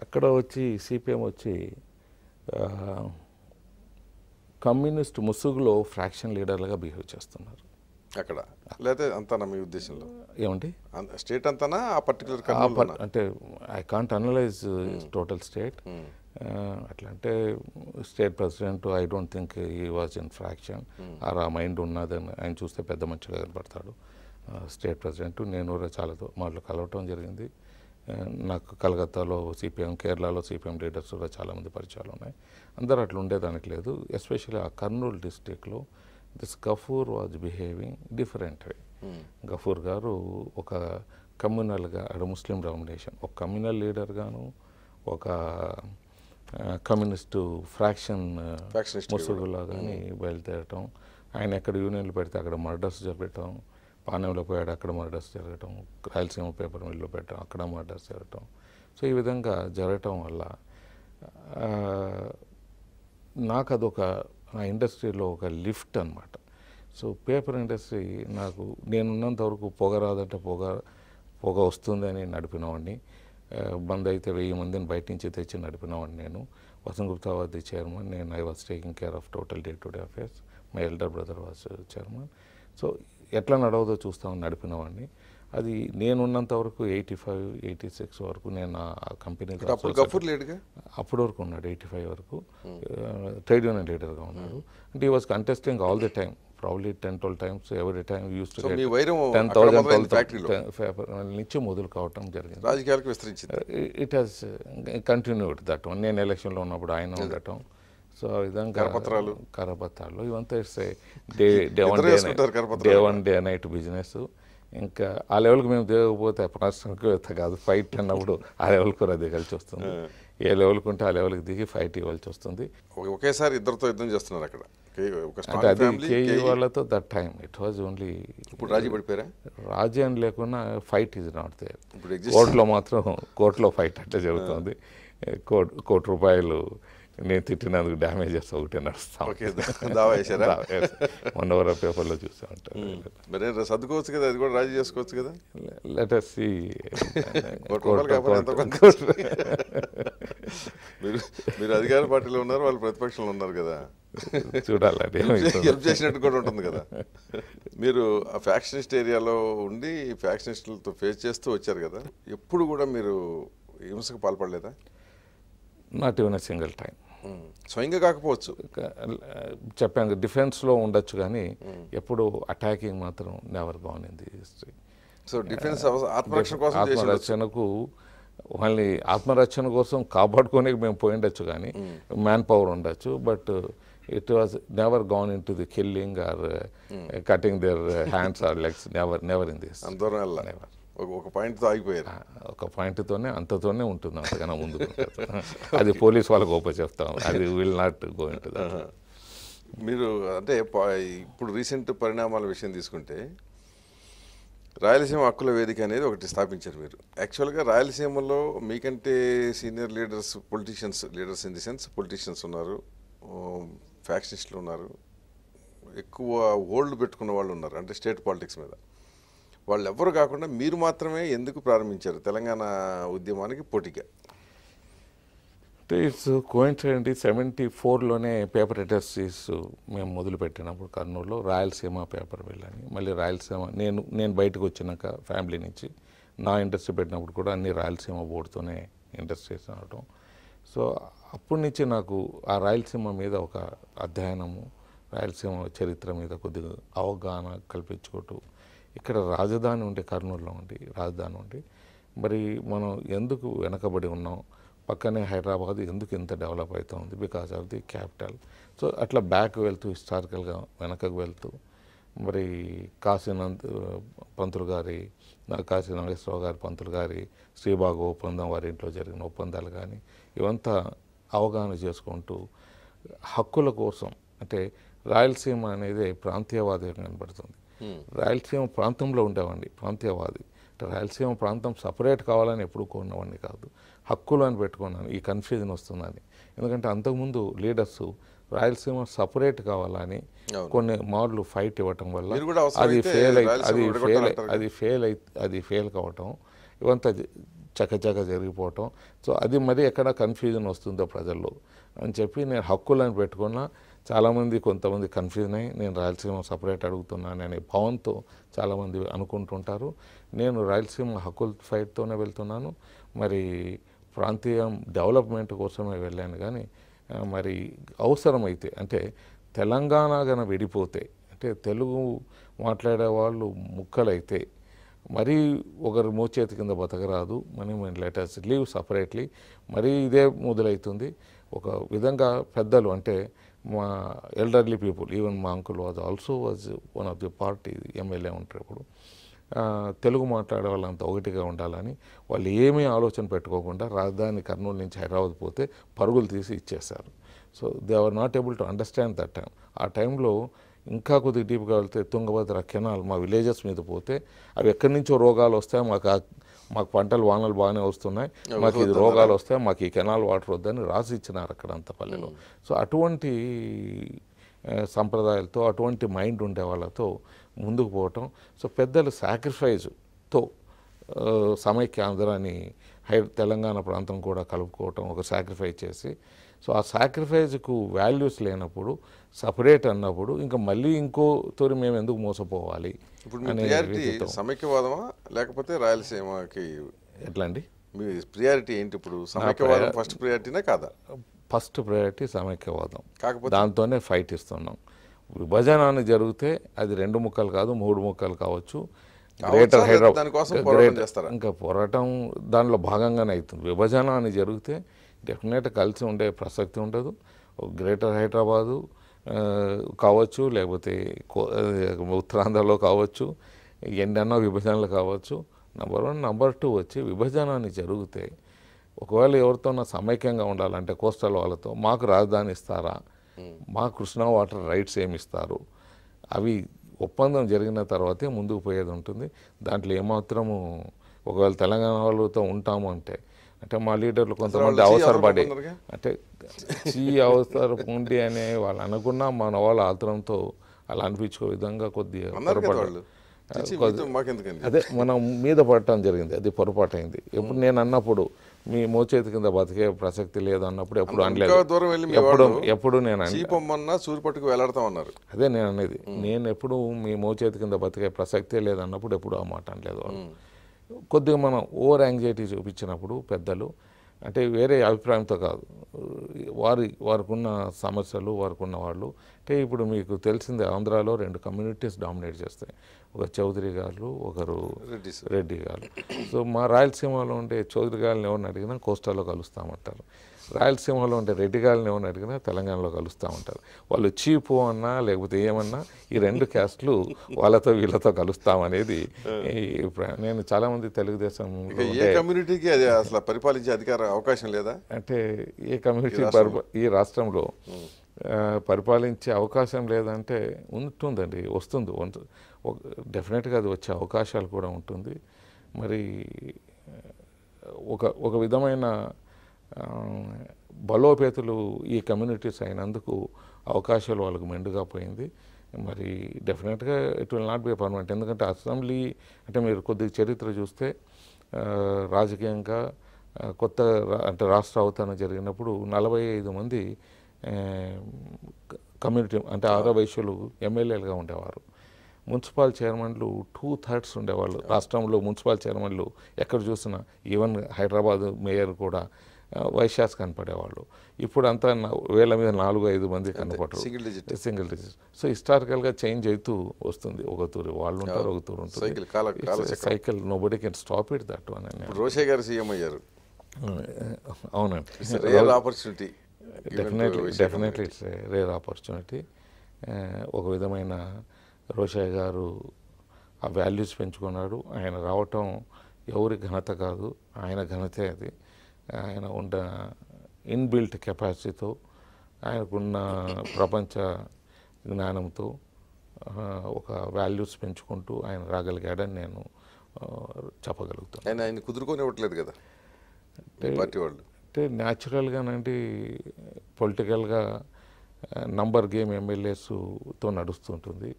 అక్కడ వచ్చి సిపిఎం వచ్చి కమ్యూనిస్ట్ ముసుగులో ఫ్రాక్షన్ లీడర్లుగా బిహేవ్ చేస్తున్నారు. అక్కడ? లేకపోతే అంతానా మీ ఉద్దేశంలో? ఏమండి? స్టేట్ అంతానా? ఆ పర్టికులర్ అంటే I can't analyse total state. అట్లా అంటే state president I don't think he was in fraction. Or ఆ మైండ్ ఉన్నదని ఆయన చూస్తే పెద్ద మంచిగా కనపడతాడు. స్టేట్ ప్రెసిడెంట్ నేను కూడా చాలా మాటలు కలవటం జరిగింది. నాకు కలకత్తాలో సిపిఎం కేరళలో సిపిఎం లీడర్స్ కూడా చాలామంది పరిచయాలు ఉన్నాయి. అందరూ అట్లా ఉండేదానికి లేదు. ఎస్పెషల్లీ ఆ కర్నూలు డిస్టిక్లో this Gafoor was behaving different way. Gafoor గారు ఒక కమ్యూనల్గా అక్కడ ముస్లిం డామినేషన్ ఒక కమ్యూనల్ లీడర్ గాను ఒక కమ్యూనిస్టు ఫ్రాక్షన్ ముసుగులో కానీ బయలుదేరటం. ఆయన ఎక్కడ యూనియన్లు పెడితే అక్కడ మర్డర్స్ జరగటం. పానెంలో పోయాడు అక్కడ మర్డర్స్ జరగటం. రాయలసీమ పేపర్ మిల్లు పెట్టడం అక్కడ మర్డర్స్ జరగటం. సో ఈ విధంగా జరగటం వల్ల నాకు అదొక నా ఇండస్ట్రీలో ఒక లిఫ్ట్ అనమాట సో పేపర్ ఇండస్ట్రీ నాకు నేనున్నంత వరకు పొగ రాదంటే పొగ పొగ వస్తుందని నడిపినవాడిని. బంద్ అయితే వెయ్యి మందిని బయట నుంచి తెచ్చి నడిపినవాడిని నేను. Vasantha Gupta was the chairman నేను I was taking care of total day to day affairs my elder brother was chairman so ఎట్లా నడవదో చూస్తామని నడిపినవాడిని. అది నేనున్నంత వరకు ఎయిటీ ఫైవ్ ఎయిటీ సిక్స్ వరకు నేను ఆ లేడుగా అప్పటి వరకు ఉన్నాడు ఎయిటీ ఫైవ్ వరకు ట్రేడ్ యూనియన్ లీడర్గా ఉన్నాడు. అంటే he was contesting all the time probably ten twelve times every time use to ten thousand నుంచి మొదలు కావటం జరిగింది. రాజకీయాలకు విస్తరించింది. It has continued that one నేను ఎలక్షన్లో ఉన్నప్పుడు ఆయన ఉండటం. సో ఆ విధంగా కరపత్రాలు. కరపత్రాలు ఇవంతా it's day day one day. Day one day night business ఇంకా ఆ లెవెల్కి మేము దిగకపోతే రాష్ట్రానికి కాదు ఫైట్ అన్నప్పుడు ఆ లెవెల్కి కూడా దిగాల్సి వస్తుంది. ఏ లెవెల్కి ఉంటే ఆ లెవెల్కి దిగి ఫైట్ ఇవ్వాల్సి వస్తుంది. ఒక- ఒకేసారి ఇద్దరితో యుద్ధం చేస్తున్నారు అక్కడ. అంటే అది కేఈ వాళ్ళతో that time it was only ఇప్పుడు రాజీ పడిపోయారా? రాజీ అని లేకున్నా ఫైట్ ఈజ్ నాట్ దేర్ కోర్టులో మాత్రం కోర్టులో ఫైట్ అంటే జరుగుతుంది. కోటి కోటి రూపాయలు నేను తిట్టినందుకు డ్యామేజెస్ ఒకటి నడుస్తాం ఓకే దావా వేశారా మొన్న వరకు పేపర్లో చూసా ఏం సర్దుకోవచ్చు కదా అది కూడా రాజీ చేసుకోవచ్చు కదా? లెట్ అస్ సి కోటి రూపాయలు కాకపోతే ఎంత కొంత. మీరు మీరు అధికార పార్టీలో ఉన్నారు వాళ్ళు ప్రతిపక్షంలో ఉన్నారు కదా. చూడాలండి హెల్ప్ చేసినట్టు కూడా ఉంటుంది కదా. మీరు ఆ ఫ్యాక్షనిస్ట్ ఏరియాలో ఉండి ఫ్యాక్షనిస్టులతో ఫేస్ చేస్తూ వచ్చారు కదా. ఎప్పుడు కూడా మీరు హింసకు పాల్పడలేదా? Not even a single time. స్వయంగా కాకపోవచ్చు. చెప్పాను డిఫెన్స్లో ఉండొచ్చు కానీ ఎప్పుడు అటాకింగ్ మాత్రం never gone in the history so defence ఆత్మరక్షణ కోసం ఉండొచ్చు. ఆత్మరక్షణకు వాళ్ళని ఆత్మరక్షణ కోసం కాపాడుకోనికి మేము పోయిండొచ్చు కానీ మ్యాన్ పవర్ ఉండొచ్చు but it was never gone into the killing or cutting their hands or legs never never in this అంత దూరం వెళ్ళా ఒక పాయింట్తో ఆగిపోయారు. ఒక పాయింట్తోనే అంతతోనే ఉంటుంది అంతకన్నా ముందు అది పోలీస్ వాళ్ళకి ఓపెన్ చెప్తాం. అది will not go into మీరు అంటే ఇప్పుడు రీసెంట్ పరిణామాల విషయం తీసుకుంటే రాయలసీమ హక్కుల వేదిక అనేది ఒకటి స్థాపించారు మీరు. యాక్చువల్గా రాయలసీమలో మీకంటే senior leaders politicians leaders in the sense politicians ఉన్నారు. ఫ్యాక్షనిస్టులు ఉన్నారు. ఎక్కువ ఓల్డ్ పెట్టుకున్న వాళ్ళు ఉన్నారు అంటే స్టేట్ పాలిటిక్స్ మీద. వాళ్ళు ఎవ్వరు కాకుండా మీరు మాత్రమే ఎందుకు ప్రారంభించారు తెలంగాణ ఉద్యమానికి పోటీగా అంటే ఇట్స్ కోయిన్సిడెంట్ సెవెంటీ ఫోర్లోనే పేపర్ ఇండస్ట్రీస్ మేము మొదలుపెట్టినప్పుడు కర్నూలులో రాయలసీమ పేపర్ వెళ్ళని. మళ్ళీ రాయలసీమ నేను నేను బయటకు వచ్చినాక ఫ్యామిలీ నుంచి నా ఇండస్ట్రీ పెట్టినప్పుడు కూడా అన్ని రాయలసీమ బోర్డుతోనే ఇండస్ట్రీస్ అవడం సో అప్పటి నుంచి నాకు ఆ రాయలసీమ మీద ఒక అధ్యయనము రాయలసీమ చరిత్ర మీద కొద్దిగా అవగాహన కల్పించుకోవటం ఇక్కడ రాజధాని ఉంటే కర్నూలులో ఉండి రాజధాని ఉండి మరి మనం ఎందుకు వెనకబడి ఉన్నాం? పక్కనే హైదరాబాద్ ఎందుకు ఇంత డెవలప్ అవుతూ ఉంది? Because of the capital. So అట్లా బ్యాక్ వెళ్తూ హిస్టారికల్గా వెనకకు వెళ్తూ మరి కాశీనంద్ పంతులు గారి కాశీ నాగేశ్వరరావు గారి పంతులు గారి శ్రీబాగు ఒప్పందం వారి ఇంట్లో జరిగిన ఒప్పందాలు కానీ ఇవంతా అవగాహన చేసుకుంటూ హక్కుల కోసం అంటే రాయలసీమ అనేది ప్రాంతీయవాదిగా కనబడుతుంది. రాయలసీమ ప్రాంతంలో ఉండేవాడిని ప్రాంతీయవాది. అంటే రాయలసీమ ప్రాంతం సపరేట్ కావాలని ఎప్పుడు కోరినవాడిని కాదు. హక్కులు అని పెట్టుకున్నాను ఈ కన్ఫ్యూజన్ వస్తుందని. ఎందుకంటే అంతకుముందు లీడర్స్ రాయలసీమ సపరేట్ కావాలని. కొన్ని మార్లు ఫైట్ ఇవ్వటం వల్ల అది ఫెయిల్ అది ఫెయిల్ అది ఫెయిల్ అయి అది ఫెయిల్ కావటం ఇవంతా చకచక జరిగిపోవటం. సో అది మరి ఎక్కడ కన్ఫ్యూజన్ వస్తుందో ప్రజల్లో. అని చెప్పి నేను హక్కులను పెట్టుకున్నా. చాలామంది కొంతమంది కన్ఫ్యూజన్ అయ్యి నేను రాయలసీమ సపరేట్ అడుగుతున్నాను అనే భావంతో చాలామంది అనుకుంటుంటారు. నేను రాయలసీమ హక్కుల ఫైట్తోనే వెళ్తున్నాను. మరి ప్రాంతీయ డెవలప్మెంట్ కోసమే వెళ్ళాను కానీ మరి అవసరమైతే అంటే తెలంగాణ గన విడిపోతే అంటే తెలుగు మాట్లాడే వాళ్ళు ముక్కలైతే మరీ ఒకరు మోచేతి కింద బతకరాదు మనీ లెటర్స్ లీవ్ సపరేట్లీ. మరీ ఇదే మొదలవుతుంది ఒక విధంగా పెద్దలు అంటే మా ఎల్డర్లీ పీపుల్ ఈవెన్ మా uncle was also was one of the party MLA ఉంటారు ఇప్పుడు. తెలుగు మాట్లాడే వాళ్ళంతా ఒకటిగా ఉండాలని వాళ్ళు ఏమీ ఆలోచన పెట్టుకోకుండా రాజధాని కర్నూలు నుంచి హైదరాబాద్ పోతే పరుగులు తీసి ఇచ్చేశారు. So they are not able to understand that time. ఆ టైంలో ఇంకా కొద్దిగా డీప్గా వెళ్తే తుంగభద్ర కెనాల్ మా విలేజెస్ మీద పోతే అవి ఎక్కడి నుంచో రోగాలు వస్తాయి మాకు మాకు పంటలు వానలు బాగానే వస్తున్నాయి. మాకు ఇది రోగాలు వస్తాయి మాకు ఈ కెనాల్ వాటర్ వద్దని రాసి ఇచ్చినారు అక్కడ అంత పల్లెలో సో అటువంటి సంప్రదాయాలతో అటువంటి మైండ్ ఉండే వాళ్ళతో ముందుకు పోవటం. సో పెద్దలు సాక్రిఫైజ్తో సమైక్య ఆంధ్రాని హై తెలంగాణ ప్రాంతం కూడా కలుపుకోవటం ఒక సాక్రిఫైస్ చేసి సో ఆ సాక్రిఫైజ్కు వాల్యూస్ లేనప్పుడు సపరేట్ అన్నప్పుడు ఇంకా మళ్ళీ ఇంకో తోరి మేము ఎందుకు మోసపోవాలి ఇప్పుడు సమైక్యవాదమా లేకపోతే రాయలసీమకి ఎట్లా అండి మీ ప్రియారిటీ ఏంటి ఇప్పుడు? సమైక్యవాదం ఫస్ట్ ప్రియారిటీనే కాదా? ఫస్ట్ ప్రయారిటీ సమైక్యవాదం. కాకపోతే దాంతోనే ఫైట్ ఇస్తున్నాం. విభజన అని జరిగితే అది రెండు ముక్కలు కాదు మూడు ముక్కలు కావచ్చు. గ్రేటర్? హైదరాబాద్? ఇంకా పోరాటం దానిలో భాగంగానే అవుతుంది. విభజన అని జరిగితే డెఫినెట్ కలిసి ఉండే ప్రసక్తి ఉండదు. గ్రేటర్ హైదరాబాదు కావచ్చు లేకపోతే ఉత్తరాంధ్రలో కావచ్చు ఎన్నెన్నో విభజనలు కావచ్చు. నెంబర్ వన్ నెంబర్ టూ వచ్చి విభజన అని జరిగితే ఒకవేళ ఎవరితోనో సమైక్యంగా ఉండాలంటే కోస్టల్ వాళ్ళతో మాకు రాజధాని ఇస్తారా? మా కృష్ణా వాటర్ రైట్స్ ఏమి ఇస్తారు? అవి ఒప్పందం జరిగిన తర్వాతే ముందుకు పోయేది ఉంటుంది. దాంట్లో ఏమాత్రము ఒకవేళ తెలంగాణ వాళ్ళతో ఉంటాము అంటే అంటే మా లీడర్లు కొంతమంది అవసరపడి? అంటే చీ అవసరం ఉండి అనే వాళ్ళు అనుకున్నా మన వాళ్ళ ఆత్రంతో అలా అనిపించుకో విధంగా కొద్దిగా అదే మనం మీద పడటం జరిగింది అది పొరపాటు అయింది. ఎప్పుడు నేను అన్నప్పుడు మీ మోచేతి కింద బతికే ప్రసక్తి లేదు అన్నప్పుడు ఎప్పుడు అనలేదు. ఎప్పుడు ఎప్పుడు నేను అన- సూరిపట్టుకు వేలాడతామన్నారు అదే నేను అనేది. నేను ఎప్పుడు మీ మోచేతి కింద బతికే ప్రసక్తే లేదన్నప్పుడు ఎప్పుడు ఆ మాట అనలేదు వాళ్ళు. కొద్దిగా మనం ఓవర్ యాంగ్జైటీ చూపించినప్పుడు పెద్దలు అంటే వేరే అభిప్రాయంతో కాదు. వారి వారికి ఉన్న సమస్యలు వారికి ఉన్న వాళ్ళు. అంటే ఇప్పుడు మీకు తెలిసిందే ఆంధ్రాలో రెండు కమ్యూనిటీస్ డామినేట్ చేస్తాయి. ఒక చౌదరి గారు ఒకరు రెడ్డి రెడ్డి గారు. సో మా రాయలసీమలో ఉండే చౌదరి గారిని ఎవరిని అడిగినా కోస్టాలో కలుస్తామంటారు. రాయలసీమలో ఉండే రెడ్డి గారిని ఎవరిని అడిగినా తెలంగాణలో కలుస్తామంటారు వాళ్ళు చీపు అన్నా లేకపోతే ఏమన్నా ఈ రెండు క్యాస్ట్లు వాళ్ళతో వీళ్ళతో కలుస్తామనేది నేను చాలామంది తెలుగుదేశం ఏ కమ్యూనిటీకి అది అసలు పరిపాలించే అధికార అవకాశం లేదా? అంటే ఏ కమ్యూనిటీ ఈ రాష్ట్రంలో. పరిపాలించే అవకాశం లేదంటే ఉంటుందండి వస్తుంది. డెఫినెట్గా అది వచ్చే అవకాశాలు కూడా ఉంటుంది. మరి ఒక ఒక విధమైన బలోపేతులు ఈ కమ్యూనిటీస్ అయినందుకు అవకాశాలు వాళ్ళకు మెండుగా పోయింది. మరి డెఫినెట్గా it will not be permanent. ఎందుకంటే అసెంబ్లీ అంటే మీరు కొద్దిగా చరిత్ర చూస్తే రాజకీయంగా కొత్త అంటే రాష్ట్ర అవతరణ జరిగినప్పుడు నలభై ఐదు మంది కమ్యూనిటీ అంటే ఆరో వైశ్యులు ఎమ్మెల్యేలుగా ఉండేవారు. మున్సిపల్ చైర్మన్లు టూ థర్డ్స్ ఉండేవాళ్ళు. రాష్ట్రంలో మున్సిపల్ చైర్మన్లు ఎక్కడ చూసినా ఈవెన్ హైదరాబాద్ మేయర్ కూడా వైశ్యాస్ కనపడేవాళ్ళు. ఇప్పుడు అంతా నా- వేల మీద నాలుగు ఐదు మంది కనపడరు. Single digit. Single digit. So హిస్టారికల్గా change అవుతూ వస్తుంది. ఒక తూరి వాళ్ళు ఉంటారు ఒక తూరు ఉంటుంది. సైకిల్ కాల కాల cycle nobody can stop it that one అని. రోషే గారు సీఎం అయ్యారు. అవునండి. Opportunity definitely definitely it's rare opportunity ఒక విధమైన రోషయ్య గారు ఆ వాల్యూస్ పెంచుకున్నాడు. ఆయన రావటం ఎవరి ఘనత కాదు. ఆయన ఘనతే అది. ఆయన ఉన్న ఇన్బిల్ట్ కెపాసిటీతో ఆయనకున్న ప్రపంచ జ్ఞానంతో ఒక వాల్యూస్ పెంచుకుంటూ ఆయన రాగలిగాడని నేను చెప్పగలుగుతాను. ఆయన ఆయన కుదురుకొని ఇవ్వట్లేదు కదా పార్టీ వాళ్ళు. అంటే న్యాచురల్గానండి పొలిటికల్గా నంబర్ గేమ్ ఎమ్మెల్యేస్తో నడుస్తుంటుంది.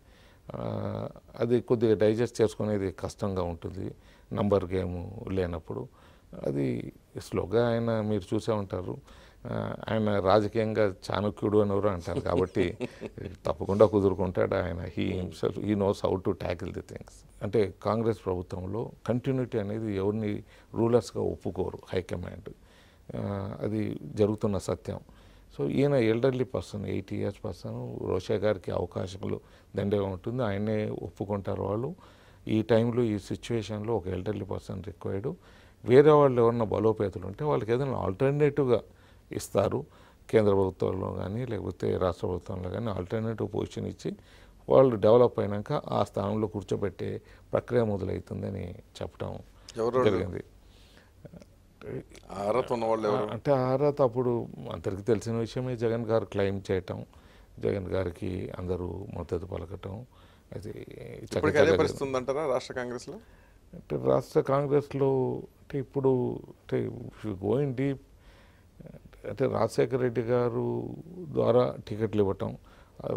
అది కొద్దిగా డైజెస్ట్ చేసుకునేది కష్టంగా ఉంటుంది నంబర్ గేమ్ లేనప్పుడు. అది స్లోగా ఆయన మీరు చూసే ఉంటారు. ఆయన రాజకీయంగా చాణక్యుడు అని ఎవరు అంటారు కాబట్టి [laughs] తప్పకుండా కుదురుకుంటాడు ఆయన. He himself he knows how to tackle the things అంటే కాంగ్రెస్ ప్రభుత్వంలో కంటిన్యూటీ అనేది ఎవరిని రూలర్స్గా ఒప్పుకోరు హైకమాండ్ అది జరుగుతున్న సత్యం. సో ఈయన elderly person eighty years person Rosha గారికి అవకాశాలు దండగా ఉంటుంది. ఆయనే ఒప్పుకుంటారు వాళ్ళు. ఈ టైంలో ఈ సిచ్యువేషన్లో ఒక ఎల్డర్లీ పర్సన్ రిక్వైర్డ్ వేరే వాళ్ళు ఎవరన్నా బలోపేతులు ఉంటే వాళ్ళకి ఏదైనా ఆల్టర్నేటివ్గా ఇస్తారు. కేంద్ర ప్రభుత్వంలో కానీ లేకపోతే రాష్ట్ర ప్రభుత్వంలో కానీ ఆల్టర్నేటివ్ పొజిషన్ ఇచ్చి వాళ్ళు డెవలప్ అయినాక ఆ స్థానంలో కూర్చోబెట్టే ప్రక్రియ మొదలవుతుందని చెప్పడం జరిగింది. అర్హత ఉన్న వాళ్ళు ఎవరు అంటే ఆ అర్హత అప్పుడు అందరికీ తెలిసిన విషయమే. జగన్ గారు క్లెయిమ్ చేయటం జగన్ గారికి అందరూ మద్దతు పలకటం అది రాష్ట్ర కాంగ్రెస్లో? అంటే రాష్ట్ర కాంగ్రెస్లో అంటే ఇప్పుడు అంటే గోయింగ్ డీప్ అంటే రాజశేఖర రెడ్డి గారు ద్వారా టికెట్లు ఇవ్వటం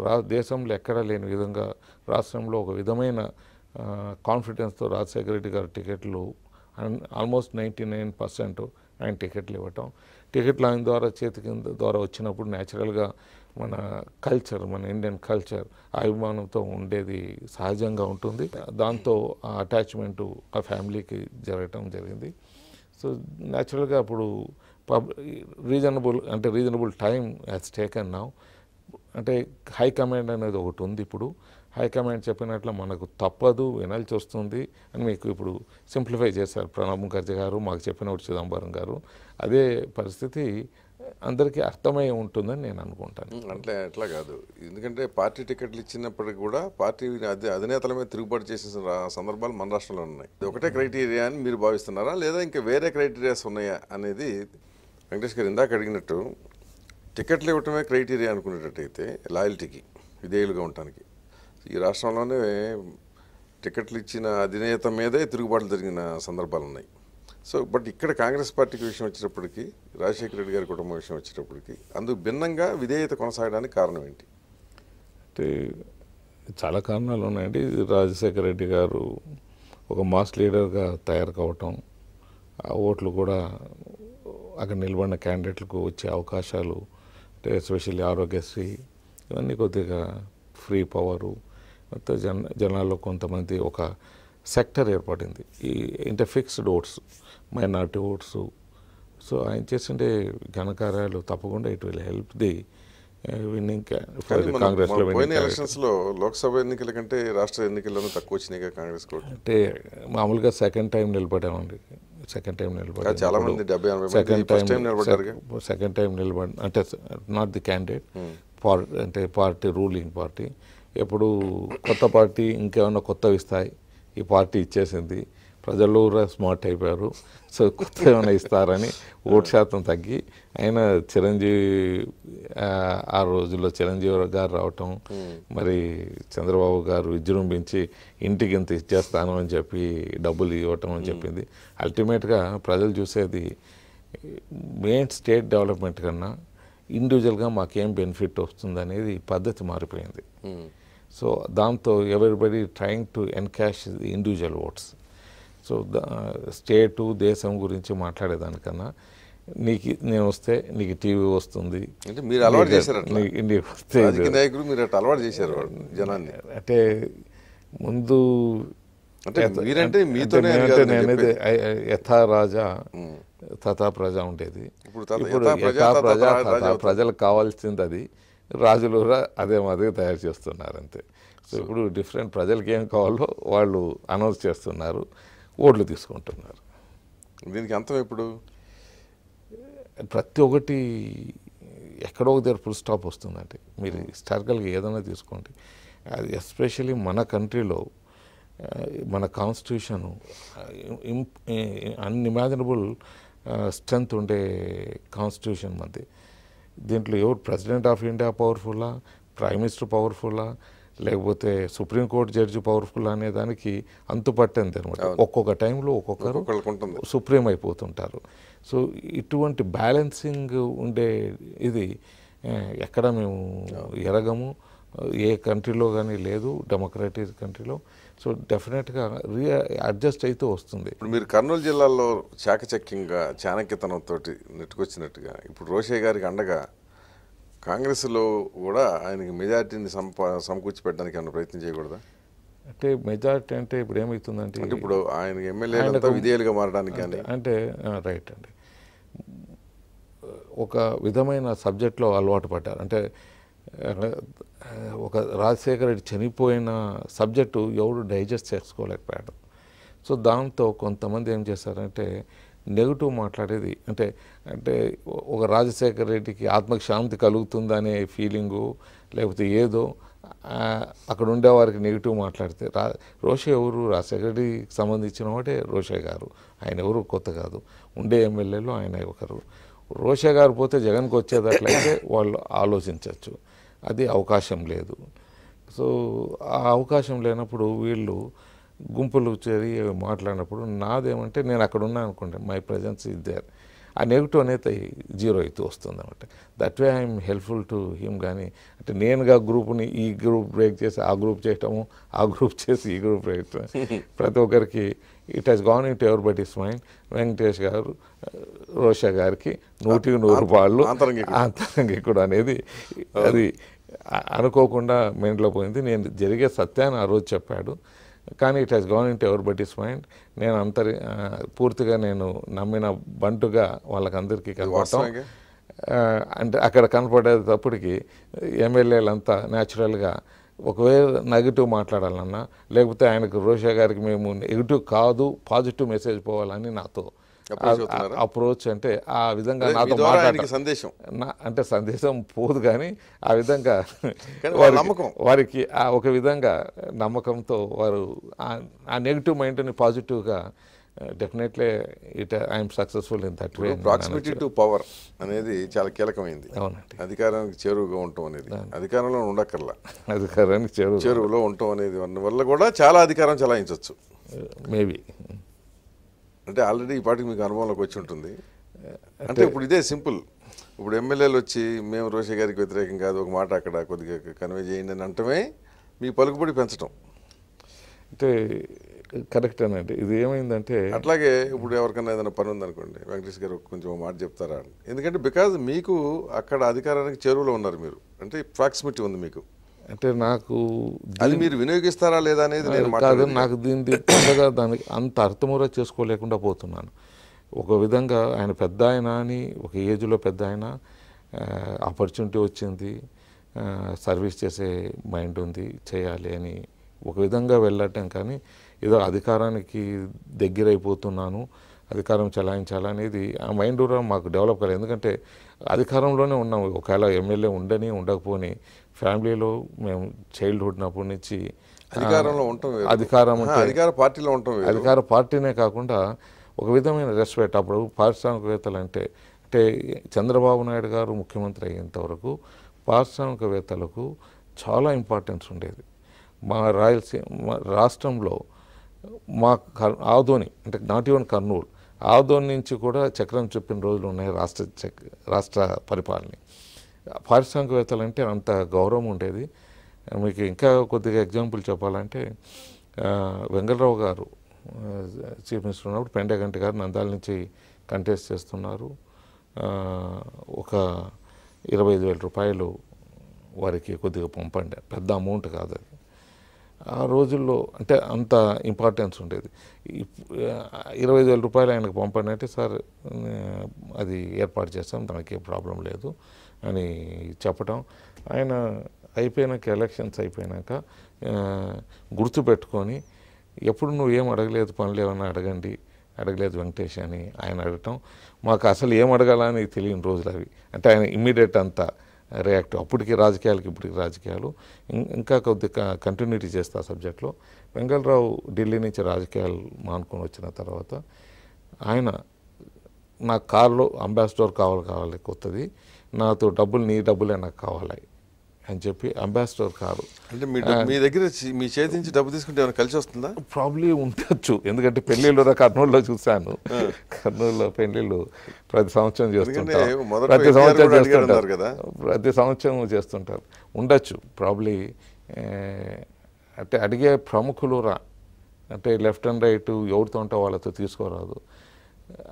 రా దేశంలో ఎక్కడా లేని విధంగా రాష్ట్రంలో ఒక విధమైన కాన్ఫిడెన్స్తో రాజశేఖర రెడ్డి గారు టికెట్లు ఆల్మోస్ట్ నైంటీ నైన్ పర్సెంట్ ఆయన టికెట్లు ఇవ్వటం. టికెట్లు ఆయన ద్వారా చేతి కింద ద్వారా వచ్చినప్పుడు న్యాచురల్గా మన కల్చర్ మన ఇండియన్ కల్చర్ అభిమానంతో ఉండేది సహజంగా ఉంటుంది. దాంతో ఆ అటాచ్మెంట్ ఆ ఫ్యామిలీకి జరగటం జరిగింది. సో న్యాచురల్గా అప్పుడు పబ్ రీజనబుల్ అంటే reasonable time has taken now అంటే హై కమాండ్ అనేది ఒకటి ఉంది ఇప్పుడు. హై కమాండ్ చెప్పినట్లు మనకు తప్పదు వినాల్సి వస్తుంది అని మీకు ఇప్పుడు సింప్లిఫై చేశారు ప్రణబ్ ముఖర్జీ గారు మాకు చెప్పినప్పుడు చిదంబరం గారు. అదే పరిస్థితి అందరికీ అర్థమై ఉంటుందని నేను అనుకుంటాను. అంటే అట్లా కాదు. ఎందుకంటే పార్టీ టికెట్లు ఇచ్చినప్పటికీ కూడా పార్టీ అదే అధినేతల మీద తిరుగుబాటు చేసిన సందర్భాలు మన రాష్ట్రంలో ఉన్నాయి. ఇది ఒకటే క్రైటీరియా అని మీరు భావిస్తున్నారా? లేదా ఇంకా వేరే క్రైటీరియాస్ ఉన్నాయా అనేది వెంకటేష్ గారు ఇందాక అడిగినట్టు టికెట్లు ఇవ్వటమే క్రైటీరియా అనుకునేటట్టయితే లాయల్టీకి విధేయులుగా ఉండటానికి. ఈ రాష్ట్రంలోనే టికెట్లు ఇచ్చిన అధినేత మీదే తిరుగుబాట్లు జరిగిన సందర్భాలు ఉన్నాయి. సో బట్ ఇక్కడ కాంగ్రెస్ పార్టీకి విషయం వచ్చేటప్పటికి రాజశేఖర రెడ్డి గారి కుటుంబం విషయం వచ్చేటప్పటికి అందుకు భిన్నంగా విధేయత కొనసాగడానికి కారణం ఏంటి? అంటే చాలా కారణాలు ఉన్నాయండి. రాజశేఖర రెడ్డి గారు ఒక మాస్ లీడర్గా తయారు కావటం ఆ ఓట్లు కూడా అక్కడ నిలబడిన క్యాండిడేట్లకు వచ్చే అవకాశాలు అంటే ఎస్పెషల్లీ ఆరోగ్యశ్రీ ఇవన్నీ కొద్దిగా ఫ్రీ పవరు మొత్తం జన జనాల్లో కొంతమంది ఒక సెక్టర్ ఏర్పడింది. ఈ inter fixed votes. Minority votes so ఆయన చేసిండే ఘనకార్యాలు తప్పకుండా it will help the winning కాంగ్రెస్లో మనం పోయిన విన్నింగ్ ఎలక్షన్స్లో లోక్సభ ఎన్నికల కంటే రాష్ట్ర ఎన్నికల్లోనూ తక్కువ వచ్చినాయి కాంగ్రెస్ అంటే మామూలుగా సెకండ్ టైం నిలబడామండి సెకండ్ టైం నిలబడి చాలా మంది సెకండ్ టైం సెకండ్ టైం నిలబడి అంటే నాట్ ది క్యాండిడేట్ పార్ అంటే పార్టీ రూలింగ్ పార్టీ ఎప్పుడు కొత్త పార్టీ ఇంకేమైనా కొత్తవి ఇస్తాయి. ఈ పార్టీ ఇచ్చేసింది. ప్రజలు కూడా స్మార్ట్ అయిపోయారు. సో కొత్త ఏమైనా ఇస్తారని ఓటు శాతం తగ్గి ఆయన చిరంజీవి ఆ, ఆ రోజుల్లో చిరంజీవి గారు రావటం మరి చంద్రబాబు గారు విజృంభించి ఇంటికి ఇంత ఇచ్చేస్తాను అని చెప్పి డబ్బులు ఇవ్వటం అని చెప్పింది. అల్టిమేట్గా ప్రజలు చూసేది మెయిన్ స్టేట్ డెవలప్మెంట్ కన్నా ఇండివిజువల్గా మాకేం బెనిఫిట్ వస్తుంది అనేది పద్ధతి మారిపోయింది. సో దాంతో everybody trying to encash the individual votes so state దేశం గురించి మాట్లాడేదానికన్నా నీకు నేను వస్తే నీకు టీవీ వస్తుంది. అంటే మీరు అలవాటు చేశారు. నీకు- వస్తే మీరు అట్లా అలవాటు చేశారు జనాన్ని. అంటే ముందు అంటే మీరంటే ఐ- యథా రాజా తథా ప్రజ ఉండేది. ఇప్పుడు యథా ప్రజా తథా. ప్రజలకు కావాల్సింది అది. రాజులు కూడా అదే మాదిరి తయారు చేస్తున్నారు అంతే సో ఇప్పుడు డిఫరెంట్ ప్రజలకి ఏం కావాలో వాళ్ళు అనౌన్స్ చేస్తున్నారు. ఓట్లు తీసుకుంటున్నారు. దీనికి అంతం ఇప్పుడు ప్రతి ఒక్కటి ఎక్కడో ఒక దగ్గర ఫుల్ స్టాప్ వస్తుందండి. మీరు హిస్టారికల్గా ఏదైనా తీసుకోండి. అది ఎస్పెషల్లీ మన కంట్రీలో మన కాన్స్టిట్యూషన్ అన్ఇమాజినబుల్ స్ట్రెంగ్త్ ఉండే కాన్స్టిట్యూషన్ మనది దీంట్లో ఎవరు ప్రెసిడెంట్ ఆఫ్ ఇండియా పవర్ఫుల్లా ప్రైమ్ మినిస్టర్ పవర్ఫుల్లా లేకపోతే సుప్రీంకోర్టు జడ్జి పవర్ఫుల్ అనే దానికి అంతు పట్టేంది అనమాట ఒక్కొక్క టైంలో ఒక్కొక్కరు సుప్రీం అయిపోతుంటారు. సో ఇటువంటి బ్యాలెన్సింగ్ ఉండే ఇది ఎక్కడ మేము ఎరగము. ఏ కంట్రీలో కానీ లేదు డెమోక్రటిక్ కంట్రీలో. సో డెఫినెట్గా రీ అడ్జస్ట్ అయితే వస్తుంది. ఇప్పుడు మీరు కర్నూలు జిల్లాలో చాకచక్యంగా చాణక్యతనంతో నెట్టుకొచ్చినట్టుగా ఇప్పుడు రోషయ్య గారికి అండగా కాంగ్రెస్లో కూడా ఆయనకి మెజార్టీని సంపా సమకూర్చి పెట్టడానికి ఏమైనా ప్రయత్నం చేయకూడదా? అంటే మెజారిటీ అంటే ఇప్పుడు ఏమవుతుందంటే అంటే ఇప్పుడు ఆయన ఎమ్మెల్యేలంతా విధేయులుగా మారడానికి అంటే రైట్ అండి. ఒక విధమైన సబ్జెక్ట్లో అలవాటు పడ్డారు. అంటే ఒక రాజశేఖర రెడ్డి చనిపోయిన సబ్జెక్టు ఎవడు డైజెస్ట్ చేసుకోలేకపోయాడు. సో దాంతో కొంతమంది ఏం చేశారంటే నెగిటివ్ మాట్లాడేది. అంటే అంటే ఒక రాజశేఖర రెడ్డికి ఆత్మశాంతి కలుగుతుందనే ఫీలింగు లేకపోతే ఏదో అక్కడ ఉండేవారికి నెగిటివ్ మాట్లాడితే రా రోషే ఎవరు? రాజశేఖర రెడ్డికి సంబంధించిన వాడే రోషే గారు. ఆయన ఎవరు? కొత్త కాదు. ఉండే ఎమ్మెల్యేలు ఆయన ఒకరు. రోషే గారు పోతే జగన్కి వచ్చేటట్లయితే వాళ్ళు ఆలోచించవచ్చు అది అవకాశం లేదు. సో ఆ అవకాశం లేనప్పుడు వీళ్ళు గుంపులు చేరి మాట్లాడినప్పుడు నాదేమంటే నేను అక్కడ ఉన్నాను అనుకోండి మై ప్రజెన్స్ ఇస్ దేర్ ఆ నెగిటివ్ అనేది జీరో అయితే వస్తుంది అనమాట that way I'm helpful to him కానీ అంటే నేనుగా గ్రూప్ని ఈ గ్రూప్ బ్రేక్ చేసి ఆ గ్రూప్ చేయటము ఆ గ్రూప్ చేసి ఈ గ్రూప్ బ్రేక్ చేయటం. ప్రతి ఒక్కరికి it has gone into ever but mind Venkatesh గారు రోషా గారికి నూటికి నూరు పాళ్ళు. ఆంతరంగికుడు అనేది అది అనుకోకుండా మెంట్లో పోయింది. నేను జరిగే సత్యాన్ని ఆ రోజు చెప్పాడు. కానీ it he's govern in ever but is mind నేను అంతరి ఆ, పూర్తిగా నేను నమ్మిన బంటుగా వాళ్ళకందరికీ కనపడటం? ఆ, అంటే అక్కడ కనపడేటప్పటికి ఎమ్మెల్యేలంతా న్యాచురల్గా ఒకవేళ నెగిటివ్ మాట్లాడాలన్నా లేకపోతే ఆయనకు రోషా గారికి మేము నెగిటివ్ కాదు పాజిటివ్ మెసేజ్ పోవాలని నాతో? అప్రోచ్ అంటే ఆ విధంగా నాతో సందేశం. అంటే సందేశం పోదు కానీ ఆ విధంగా నమ్మకం. వారికి ఆ ఒక విధంగా నమ్మకంతో వారు ఆ- నెగిటివ్ మైండ్ని పాజిటివ్గా definitely it I'm successful in that way proximity to power అనేది చాలా కీలకమైంది. అవునండి. అధికారానికి చేరువుగా ఉండటం అనేది. అధికారంలో ఉండక్కర్లా. అధికారానికి చేరు చేరువులో ఉండటం అనేది వల్ల కూడా చాలా అధికారం చలాయించవచ్చు మేబీ. అంటే ఆల్రెడీ ఈ పాటికి మీకు అనుభవంలోకి వచ్చి ఉంటుంది. అంటే ఇప్పుడు ఇదే సింపుల్. ఇప్పుడు ఎమ్మెల్యేలు వచ్చి మేము రోషే గారికి వ్యతిరేకం కాదు ఒక మాట అక్కడ కొద్దిగా కన్వే చేయండి అని అంటమే మీ పలుకుబడి పెంచడం అంటే కరెక్ట్ అనండి. ఇది ఏమైందంటే అట్లాగే ఇప్పుడు ఎవరికైనా ఏదైనా పని ఉందనుకోండి వెంకటేష్ గారు కొంచెం ఒక మాట చెప్తారా ఎందుకంటే బికాజ్ మీకు అక్కడ అధికారానికి చేరువలో ఉన్నారు మీరు. అంటే ప్రాక్సిమిటీ ఉంది మీకు. అంటే నాకు అది మీరు వినియోగిస్తారా లేదా అనేది నేను కాదు నాకు దీన్ని పెద్దగా దానికి అంత అర్థమురా చేసుకోలేకుండా పోతున్నాను. ఒక విధంగా ఆయన పెద్ద ఆయన అని ఒక ఏజ్లో పెద్ద ఆయన ఆపర్చునిటీ వచ్చింది సర్వీస్ చేసే మైండ్ ఉంది చేయాలి అని ఒక విధంగా వెళ్ళటం కానీ ఏదో అధికారానికి దగ్గర అయిపోతున్నాను అధికారం చలాయించాలనేది ఆ మైండ్ కూడా మాకు డెవలప్ కాలేదు. ఎందుకంటే అధికారంలోనే ఉన్నాం ఒకవేళ ఎమ్మెల్యే ఉండని ఉండకపోని ఫ్యామిలీలో మేము చైల్డ్హుడ్ అప్పటి నుంచి అధికారంలో వేరు. అధికారం అధికార పార్టీలో వేరు. అధికార పార్టీనే కాకుండా ఒక విధమైన రెస్పెక్ట్ అప్పుడు పారిశ్రామికవేత్తలు అంటే అంటే చంద్రబాబు నాయుడు గారు ముఖ్యమంత్రి అయ్యేంత వరకు పారిశ్రామికవేత్తలకు చాలా ఇంపార్టెన్స్ ఉండేది మా రాయలసీమ రాష్ట్రంలో మా ఆదోని అంటే నాట్ ఈవెన్ కర్నూలు ఆదోని నుంచి కూడా చక్రం చెప్పిన రోజులు ఉన్నాయి రాష్ట్ర రాష్ట్ర పరిపాలన పారిశ్రామికవేత్తలు అంటే అంత గౌరవం ఉండేది. మీకు ఇంకా కొద్దిగా ఎగ్జాంపుల్ చెప్పాలంటే వెంగళరావు గారు చీఫ్ మినిస్టర్ ఉన్నప్పుడు పెండగంటి గారు నందాల నుంచి కంటెస్ట్ చేస్తున్నారు. ఒక ఇరవై ఐదు వేల రూపాయలు వారికి కొద్దిగా పంపండి. పెద్ద అమౌంట్ కాదు అది. ఆ రోజుల్లో అంటే అంత ఇంపార్టెన్స్ ఉండేది. ఇరవై ఐదు వేల రూపాయలు ఆయనకు పంపండి అంటే సార్ అది ఏర్పాటు చేస్తాం దానికి ప్రాబ్లం లేదు. అని చెప్పటం. ఆయన అయిపోయినాక ఎలక్షన్స్ అయిపోయినాక గుర్తుపెట్టుకొని ఎప్పుడు నువ్వు ఏం అడగలేదు పనులు ఏమన్నా అడగండి అడగలేదు వెంకటేష్ అని ఆయన అడగటం. మాకు అసలు ఏం అడగాలని తెలియని రోజులు అవి. అంటే ఆయన ఇమ్మీడియట్ అంతా రియాక్ట్ అప్పటికి రాజకీయాలకి ఇప్పటికి రాజకీయాలు. ఇంకా కొద్దిగా కంటిన్యూటీ చేస్తా సబ్జెక్ట్లో వెంగళరావు ఢిల్లీ నుంచి రాజకీయాలు మానుకొని వచ్చిన తర్వాత ఆయన నా కారులో అంబాసిడర్ కావాలి కావాలి కొత్తది. నాతో డబ్బులు నీ డబ్బులే నాకు కావాలి అని చెప్పి అంబాసిడర్ కారు. అంటే మీ మీ దగ్గర మీ చేతి నుంచి డబ్బు తీసుకుంటే ఏమైనా కలిసి వస్తుందా? ప్రాబ్లీ ఉండొచ్చు. ఎందుకంటే పెళ్ళిళ్ళు కర్నూలులో చూశాను. కర్నూలులో పెళ్ళిళ్ళు ప్రతి సంవత్సరం చేస్తుంటారు. ప్రతి సంవత్సరం చేస్తుంటారు. కదా. ప్రతి సంవత్సరం చేస్తుంటారు. ఉండొచ్చు. ప్రాబ్లీ అంటే అడిగే ప్రముఖులు రా. అంటే లెఫ్ట్ అండ్ రైట్ ఎవరితో ఉంటే వాళ్ళతో తీసుకోరాదు.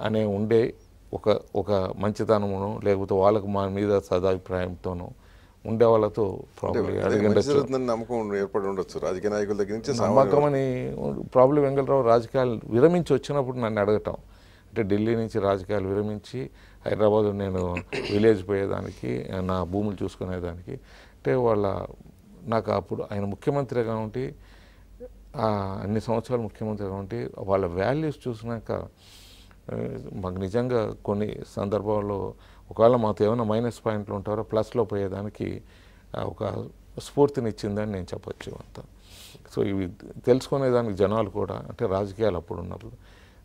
అనే ఉండే ఒక ఒక మంచితనమును లేకపోతే వాళ్ళకు మా మీద సదాభిప్రాయంతోనూ ఉండే వాళ్ళతో నమ్మకం ఏర్పడి ఉండొచ్చు. రాజకీయ నాయకుల దగ్గర నుంచి నమ్మకం అని ప్రాబ్లం వెంకటరావు రాజకీయాలు విరమించి వచ్చినప్పుడు నన్ను అడగటం. అంటే ఢిల్లీ నుంచి రాజకీయాలు విరమించి హైదరాబాద్ నేను విలేజ్ పోయేదానికి నా భూములు చూసుకునేదానికి అంటే వాళ్ళ నాకు అప్పుడు ఆయన ముఖ్యమంత్రిగా ఉండి ఆ అన్ని సంవత్సరాలు ముఖ్యమంత్రిగా ఉండి వాళ్ళ వాల్యూస్ చూసినాక మాకు నిజంగా కొన్ని సందర్భాల్లో ఒకవేళ మాతో ఏమైనా మైనస్ పాయింట్లు ఉంటారో ప్లస్లో పోయేదానికి ఒక స్ఫూర్తినిచ్చిందని నేను చెప్పొచ్చు అంత. సో ఇవి తెలుసుకునేదానికి జనాలు కూడా అంటే రాజకీయాలు అప్పుడు ఉన్నారు.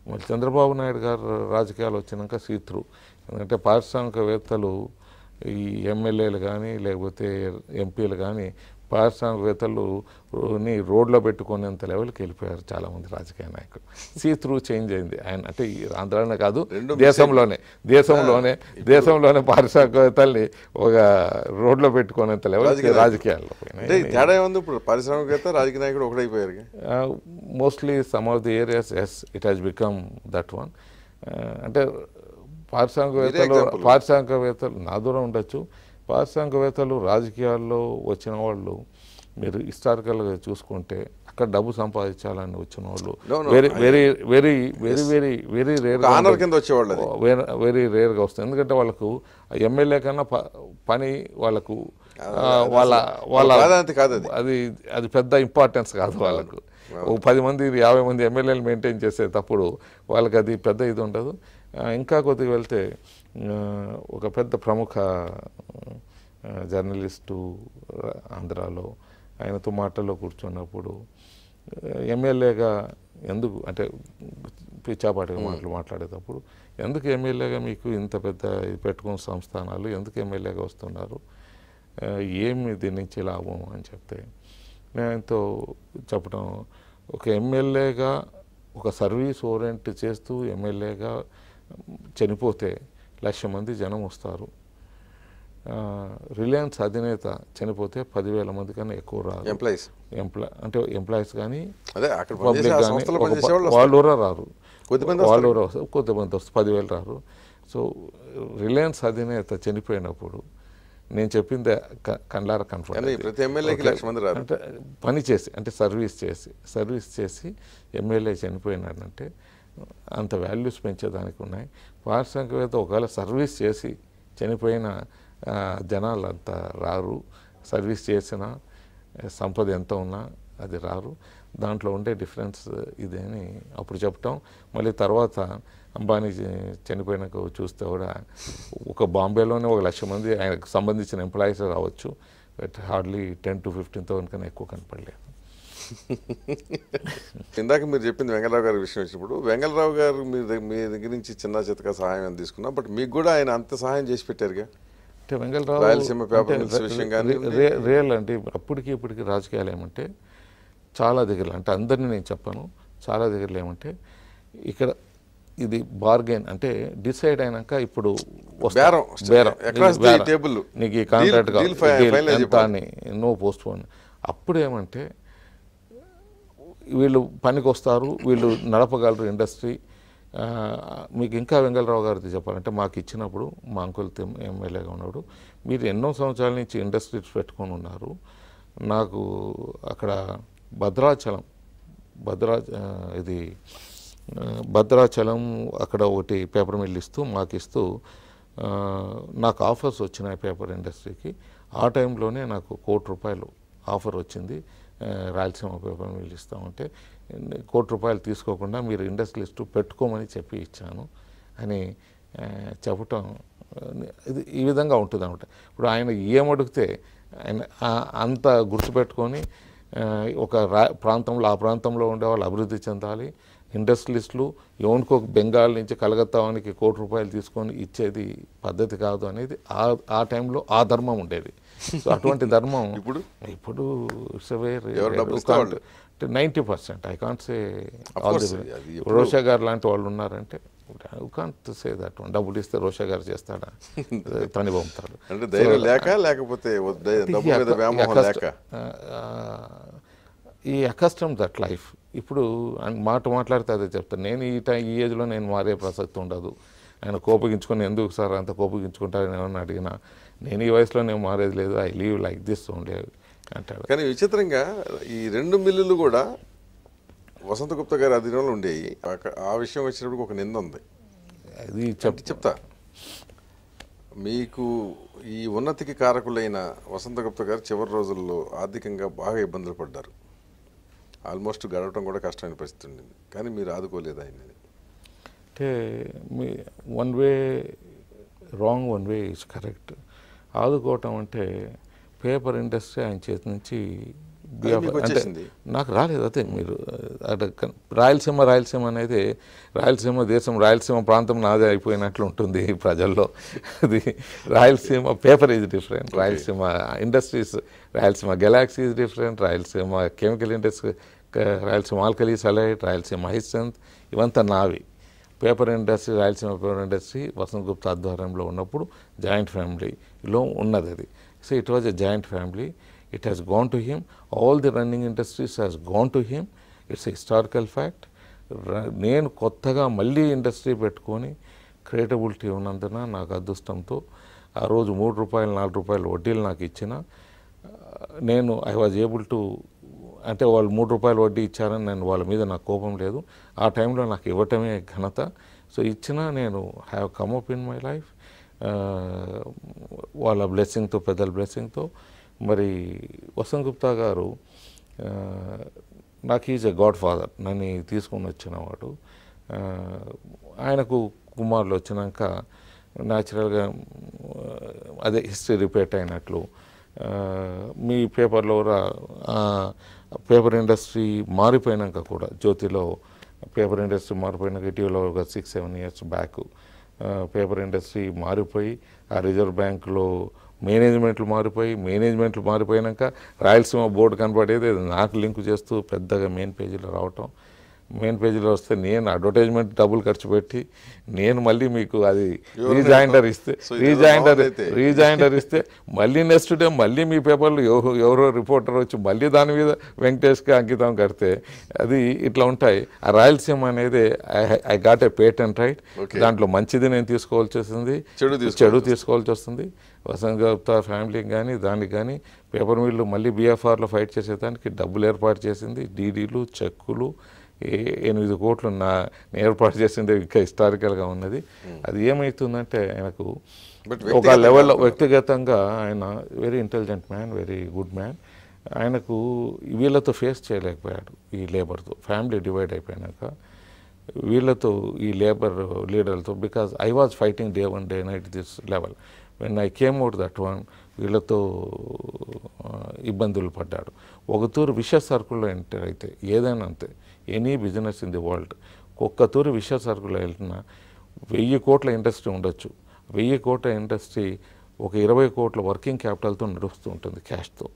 మరి చంద్రబాబు నాయుడు గారు రాజకీయాలు వచ్చినాక సీత్రు. ఎందుకంటే పారిశ్రామికవేత్తలు ఈ ఎమ్మెల్యేలు కానీ లేకపోతే ఎంపీలు కానీ పారిశ్రామికవేత్తలు రోడ్లో పెట్టుకునేంత లెవెల్కి వెళ్ళిపోయారు చాలామంది రాజకీయ నాయకులు. సీ త్రూ చేంజ్ అయింది. ఆయన అంటే ఈ ఆంధ్రానే కాదు దేశంలోనే దేశంలోనే దేశంలోనే పారిశ్రామికవేత్తల్ని ఒక రోడ్లో పెట్టుకునేంత రాజకీయ రాజకీయాల్లో తేడా ఏముంది ఇప్పుడు? పారిశ్రామికవేత్త రాజకీయ నాయకుడు ఒకటైపోయారు mostly some of the areas yes it has become that one అంటే పారిశ్రామికవేత్తలు. పారిశ్రామికవేత్తలు నా దూరం ఉండొచ్చు. పారిశ్రామికవేత్తలు రాజకీయాల్లో వచ్చిన వాళ్ళు మీరు హిస్టారికల్గా చూసుకుంటే అక్కడ డబ్బు సంపాదించాలని వచ్చిన వాళ్ళు. Very very very very very very rare honour కింద వచ్చేవాళ్ళు వెరీ రేర్గా వస్తుంది. ఎందుకంటే వాళ్ళకు ఎమ్మెల్యే కన్నా ప- పని వాళ్ళకు వాళ్ళ వాళ్ళ కాదు అది. అది పెద్ద ఇంపార్టెన్స్ కాదు వాళ్ళకు. ఓ పది మంది యాభై మంది ఎమ్మెల్యేలు మెయింటైన్ చేసేటప్పుడు వాళ్ళకి అది పెద్ద ఇది ఉండదు. ఇంకా కొద్దిగా వెళ్తే ఒక పెద్ద ప్రముఖ జర్నలిస్టు ఆంధ్రాలో. ఆయనతో మాటల్లో కూర్చున్నప్పుడు ఎమ్మెల్యేగా ఎందుకు అంటే పిచ్చాపాటిగా మాటలు మాట్లాడేటప్పుడు ఎందుకు ఎమ్మెల్యేగా మీకు ఇంత పెద్ద ఇది పెట్టుకున్న సంస్థానాలు ఎందుకు ఎమ్మెల్యేగా వస్తున్నారు? ఏమి దీని నుంచి లాభం? అని చెప్తే నేను ఆయనతో చెప్పడం ఒక ఎమ్మెల్యేగా ఒక సర్వీస్ ఓరియంట్ చేస్తూ ఎమ్మెల్యేగా చనిపోతే లక్ష మంది జనం వస్తారు. రిలయన్స్ అధినేత చనిపోతే పదివేల మంది కన్నా ఎక్కువ రాదు. ఎంప్లాయీస్ ఎంప్లాయ్ అంటే ఎంప్లాయీస్ కానీ పబ్లిక్ కానీ వాళ్ళు కూడా రారు. వాళ్ళు కూడా వస్తారు. కొద్దిమంది వస్తారు. పదివేలు రారు. సో రిలయన్స్ అధినేత చనిపోయినప్పుడు నేను చెప్పింది క- కండ్లారా కానీ కన్ఫర్మ్ ప్రతి ఎమ్మెల్యేకి లక్ష మంది రారు. అంటే పని చేసి అంటే సర్వీస్ చేసి సర్వీస్ చేసి ఎమ్మెల్యే చనిపోయినాడంటే అంత వాల్యూస్ పెంచేదానికి ఉన్నాయి. పారిశ్రామికవేత్త ఒకవేళ సర్వీస్ చేసి చనిపోయిన జనాలు అంత రారు. సర్వీస్ చేసిన సంపద ఎంత ఉన్నా అది రారు. దాంట్లో ఉండే డిఫరెన్స్ ఇది అని అప్పుడు చెప్పటం. మళ్ళీ తర్వాత అంబానీ చనిపోయినాక చూస్తే కూడా ఒక బాంబేలోనే ఒక లక్ష మంది ఆయనకు సంబంధించిన ఎంప్లాయీస్ రావచ్చు. But hardly ten to fifteen thousand కన్నా ఎక్కువ కనపడలేదు. ఇందాక మీరు చెప్పింది వెంగళరావు గారి విషయం వచ్చినప్పుడు వెంగళరావు గారు మీ మీ దగ్గర నుంచి చిన్న చితక సహాయం అని తీసుకున్నా బట్ మీకు కూడా ఆయన అంత సహాయం చేసి పెట్టారుగా అంటే వెంగళరావు రాయలసీమ పేపర్ విషయం కానీ రియల్ అంటే అప్పటికి ఇప్పటికి రాజకీయాలు ఏమంటే చాలా దగ్గర అంటే అందరినీ నేను చెప్పాను చాలా దగ్గరలో ఏమంటే ఇక్కడ ఇది బార్గెన్ అంటే డిసైడ్ అయినాక ఇప్పుడు. బేరం. బేరం నీకు table. నీకు ఈ contract Deal- deal fi- finalize ఎంత అయిపోవాలి. అని నో పోస్ట్ పోన్ అప్పుడు ఏమంటే వీళ్ళు పనికి వస్తారు వీళ్ళు నడపగలరు ఇండస్ట్రీ. మీకు ఇంకా వెంగళరావు గారిది చెప్పాలంటే మాకు ఇచ్చినప్పుడు మా అంకుల్ తెమ్- ఎమ్మెల్యేగా ఉన్నప్పుడు మీరు ఎన్నో సంవత్సరాల నుంచి ఇండస్ట్రీస్ పెట్టుకొని ఉన్నారు. నాకు అక్కడ భద్రాచలం భద్రా ఇది భద్రాచలం అక్కడ ఒకటి పేపర్ మిల్ ఇస్తూ మాకు ఇస్తూ నాకు ఆఫర్స్ వచ్చినాయి పేపర్ ఇండస్ట్రీకి. ఆ టైంలోనే నాకు కోటి రూపాయలు ఆఫర్ వచ్చింది. రాయలసీమ పేపర్ మిల్ ఇస్తామంటే కోటి రూపాయలు తీసుకోకుండా మీరు ఇండస్ట్రియలిస్టు పెట్టుకోమని చెప్పి ఇచ్చాను అని చెప్పటం ఇది ఈ విధంగా ఉంటుంది అనమాట ఇప్పుడు ఆయన ఏమడిగితే ఆయన అంత గుర్తుపెట్టుకొని ఒక రా ప్రాంతంలో ఆ ప్రాంతంలో ఉండే వాళ్ళు అభివృద్ధి చెందాలి ఇండస్ట్రియలిస్టులు ఎవరికో బెంగాల్ నుంచి కలకత్తానికి కోటి రూపాయలు తీసుకొని ఇచ్చేది పద్ధతి కాదు అనేది ఆ ఆ టైంలో ఆ ధర్మం ఉండేది. సో అటువంటి ధర్మం ఇప్పుడు? ఇప్పుడు. Ninety percent. I can't say Rosha గారు లాంటి వాళ్ళు ఉన్నారంటే కాంట్ సే దట్ డబ్బులు ఇస్తే రోషా గారు చేస్తాడా? [laughs] తని పంపుతాడు. అంటే ధైర్యం లేక లేకపోతే ఈ అకస్టమ్ దట్ లైఫ్ ఇప్పుడు మాట మాట్లాడితే అదే చెప్తాను. నేను ఈ టైం ఈ ఏజ్లో నేను మారే ప్రసక్తి ఉండదు. ఆయన కోపగించుకొని ఎందుకు సార్ అంత కోపగించుకుంటారని ఏమన్నా అడిగినా నేను ఈ వయసులో నేను మారేది లేదు I live like this only అంటాడు. కానీ విచిత్రంగా ఈ రెండు మిల్లులు కూడా వసంత గుప్తా గారి అధీనంలో ఉండేవి ఆ- ఆ విషయం వచ్చినప్పుడు ఒక నింద ఉంది. అది చెప్ చెప్తా. మీకు ఈ ఉన్నతికి కారకులైన వసంత గుప్తా గారు చివరి రోజుల్లో ఆర్థికంగా బాగా ఇబ్బందులు పడ్డారు. ఆల్మోస్ట్ గడవటం కూడా కష్టమైన పరిస్థితి ఉండింది. కానీ మీరు ఆదుకోలేదు ఆయన్ని. అంటే మీ one way wrong one way is correct ఆదుకోవటం అంటే పేపర్ ఇండస్ట్రీ ఆయన చేతి నుంచి అంటే. నాకు రాలేదు అదే మీరు అటు రాయలసీమ రాయలసీమ అనేది రాయలసీమ దేశం రాయలసీమ ప్రాంతం నాదే అయిపోయినట్లు ఉంటుంది ప్రజల్లో. అది Rayalaseema paper is different. Rayalaseema industries Rayalaseema galaxy is different. Rayalaseema chemical industry Rayalaseema alkali సలైట్ Rayalaseema హైసెంత్ ఇవంతా నావి. Paper industry Rayalaseema paper industry Vasant Gupta ఆధ్వర్యంలో ఉన్నప్పుడు జాయింట్ లో ఉన్నది అది. So it was a joint family it has gone to him all the running industries has gone to him it's historical fact నేను కొత్తగా మళ్ళీ ఇండస్ట్రీ పెట్టుకొని క్రియేటబిలిటీ ఉన్నందున నాకు అదృష్టంతో ఆ రోజు మూడు రూపాయలు నాలుగు రూపాయలు వడ్డీలు నాకు ఇచ్చిన నేను ఐ వాజ్ ఏబుల్ టు అంటే వాళ్ళు మూడు రూపాయలు వడ్డీ ఇచ్చారని నేను వాళ్ళ మీద నాకు కోపం లేదు. ఆ టైంలో నాకు ఇవ్వటమే ఘనత. సో ఇచ్చినా నేను have come up in my life వాళ్ళ బ్లెస్సింగ్తో పెద్దల బ్లెస్సింగ్తో మరి వసంత్ గుప్తా గారు నాకు ఈజ్ ఎ గాడ్ ఫాదర్ నన్ను తీసుకొని వచ్చినవాడు ఆయనకు కుమారులు వచ్చినాక న్యాచురల్గా అదే హిస్టరీ రిపీట్ అయినట్లు. మీ పేపర్లో కూడా పేపర్ ఇండస్ట్రీ మారిపోయినాక కూడా జ్యోతిలో పేపర్ ఇండస్ట్రీ మారిపోయినాక ఇటీవల ఒక six seven years back paper industry మారిపోయి ఆ రిజర్వ్ బ్యాంకులో మేనేజ్మెంట్లు మారిపోయి మేనేజ్మెంట్లు మారిపోయాక రాయలసీమ బోర్డు కనపడేది నాకు లింక్ చేస్తూ పెద్దగా మెయిన్ పేజీలో రావటం. మెయిన్ పేజీలో వస్తే నేను అడ్వర్టైజ్మెంట్ డబ్బులు ఖర్చు పెట్టి నేను మళ్ళీ మీకు అది రీజాయిండర్ ఇస్తే రీజాయిండర్. రీజాయిండర్ ఇస్తే మళ్ళీ నెక్స్ట్ డే మళ్ళీ మీ పేపర్లో ఎవరో రిపోర్టర్ వచ్చి మళ్ళీ దాని మీద వెంకటేష్కి అంకితం కడితే అది ఇట్లా ఉంటాయి. ఆ రాయలసీమ అనేది I got a patent right. దాంట్లో మంచిది నేను తీసుకోవాల్సి వస్తుంది. చెడు తీసుకోవాల్సి వస్తుంది. వసంత్ గుప్తా ఫ్యామిలీకి కానీ దానికి కానీ పేపర్ మిల్లు మళ్ళీ బీఎఫ్ఆర్లో ఫైట్ చేసేదానికి డబ్బులు ఏర్పాటు చేసింది. డీడీలు చెక్కులు ఎనిమిది కోట్లు నా ఏర్పాటు చేసింది ఇంకా హిస్టారికల్గా ఉన్నది. అది ఏమవుతుందంటే ఆయనకు ఒక లెవెల్లో వ్యక్తిగతంగా ఆయన very intelligent man very good man ఆయనకు వీళ్ళతో ఫేస్ చేయలేకపోయాడు ఈ లేబర్తో ఫ్యామిలీ డివైడ్ అయిపోయినాక వీళ్ళతో ఈ labour లీడర్లతో because I was fighting day one day night this level when I came out that one వీళ్ళతో ఇబ్బందులు పడ్డాడు. ఒక తూరు విష సరుకుల్లో ఎంటర్ అయితే ఏదైనా అంతే. Any business in the world. ఒక్కతూరి విషయ విష సరుకుల్లో వెళ్తున్నా వెయ్యి కోట్ల ఇండస్ట్రీ ఉండొచ్చు. వెయ్యి కోట్ల ఇండస్ట్రీ ఒక ఇరవై కోట్ల వర్కింగ్ క్యాపిటల్తో నడుస్తూ ఉంటుంది క్యాష్తో.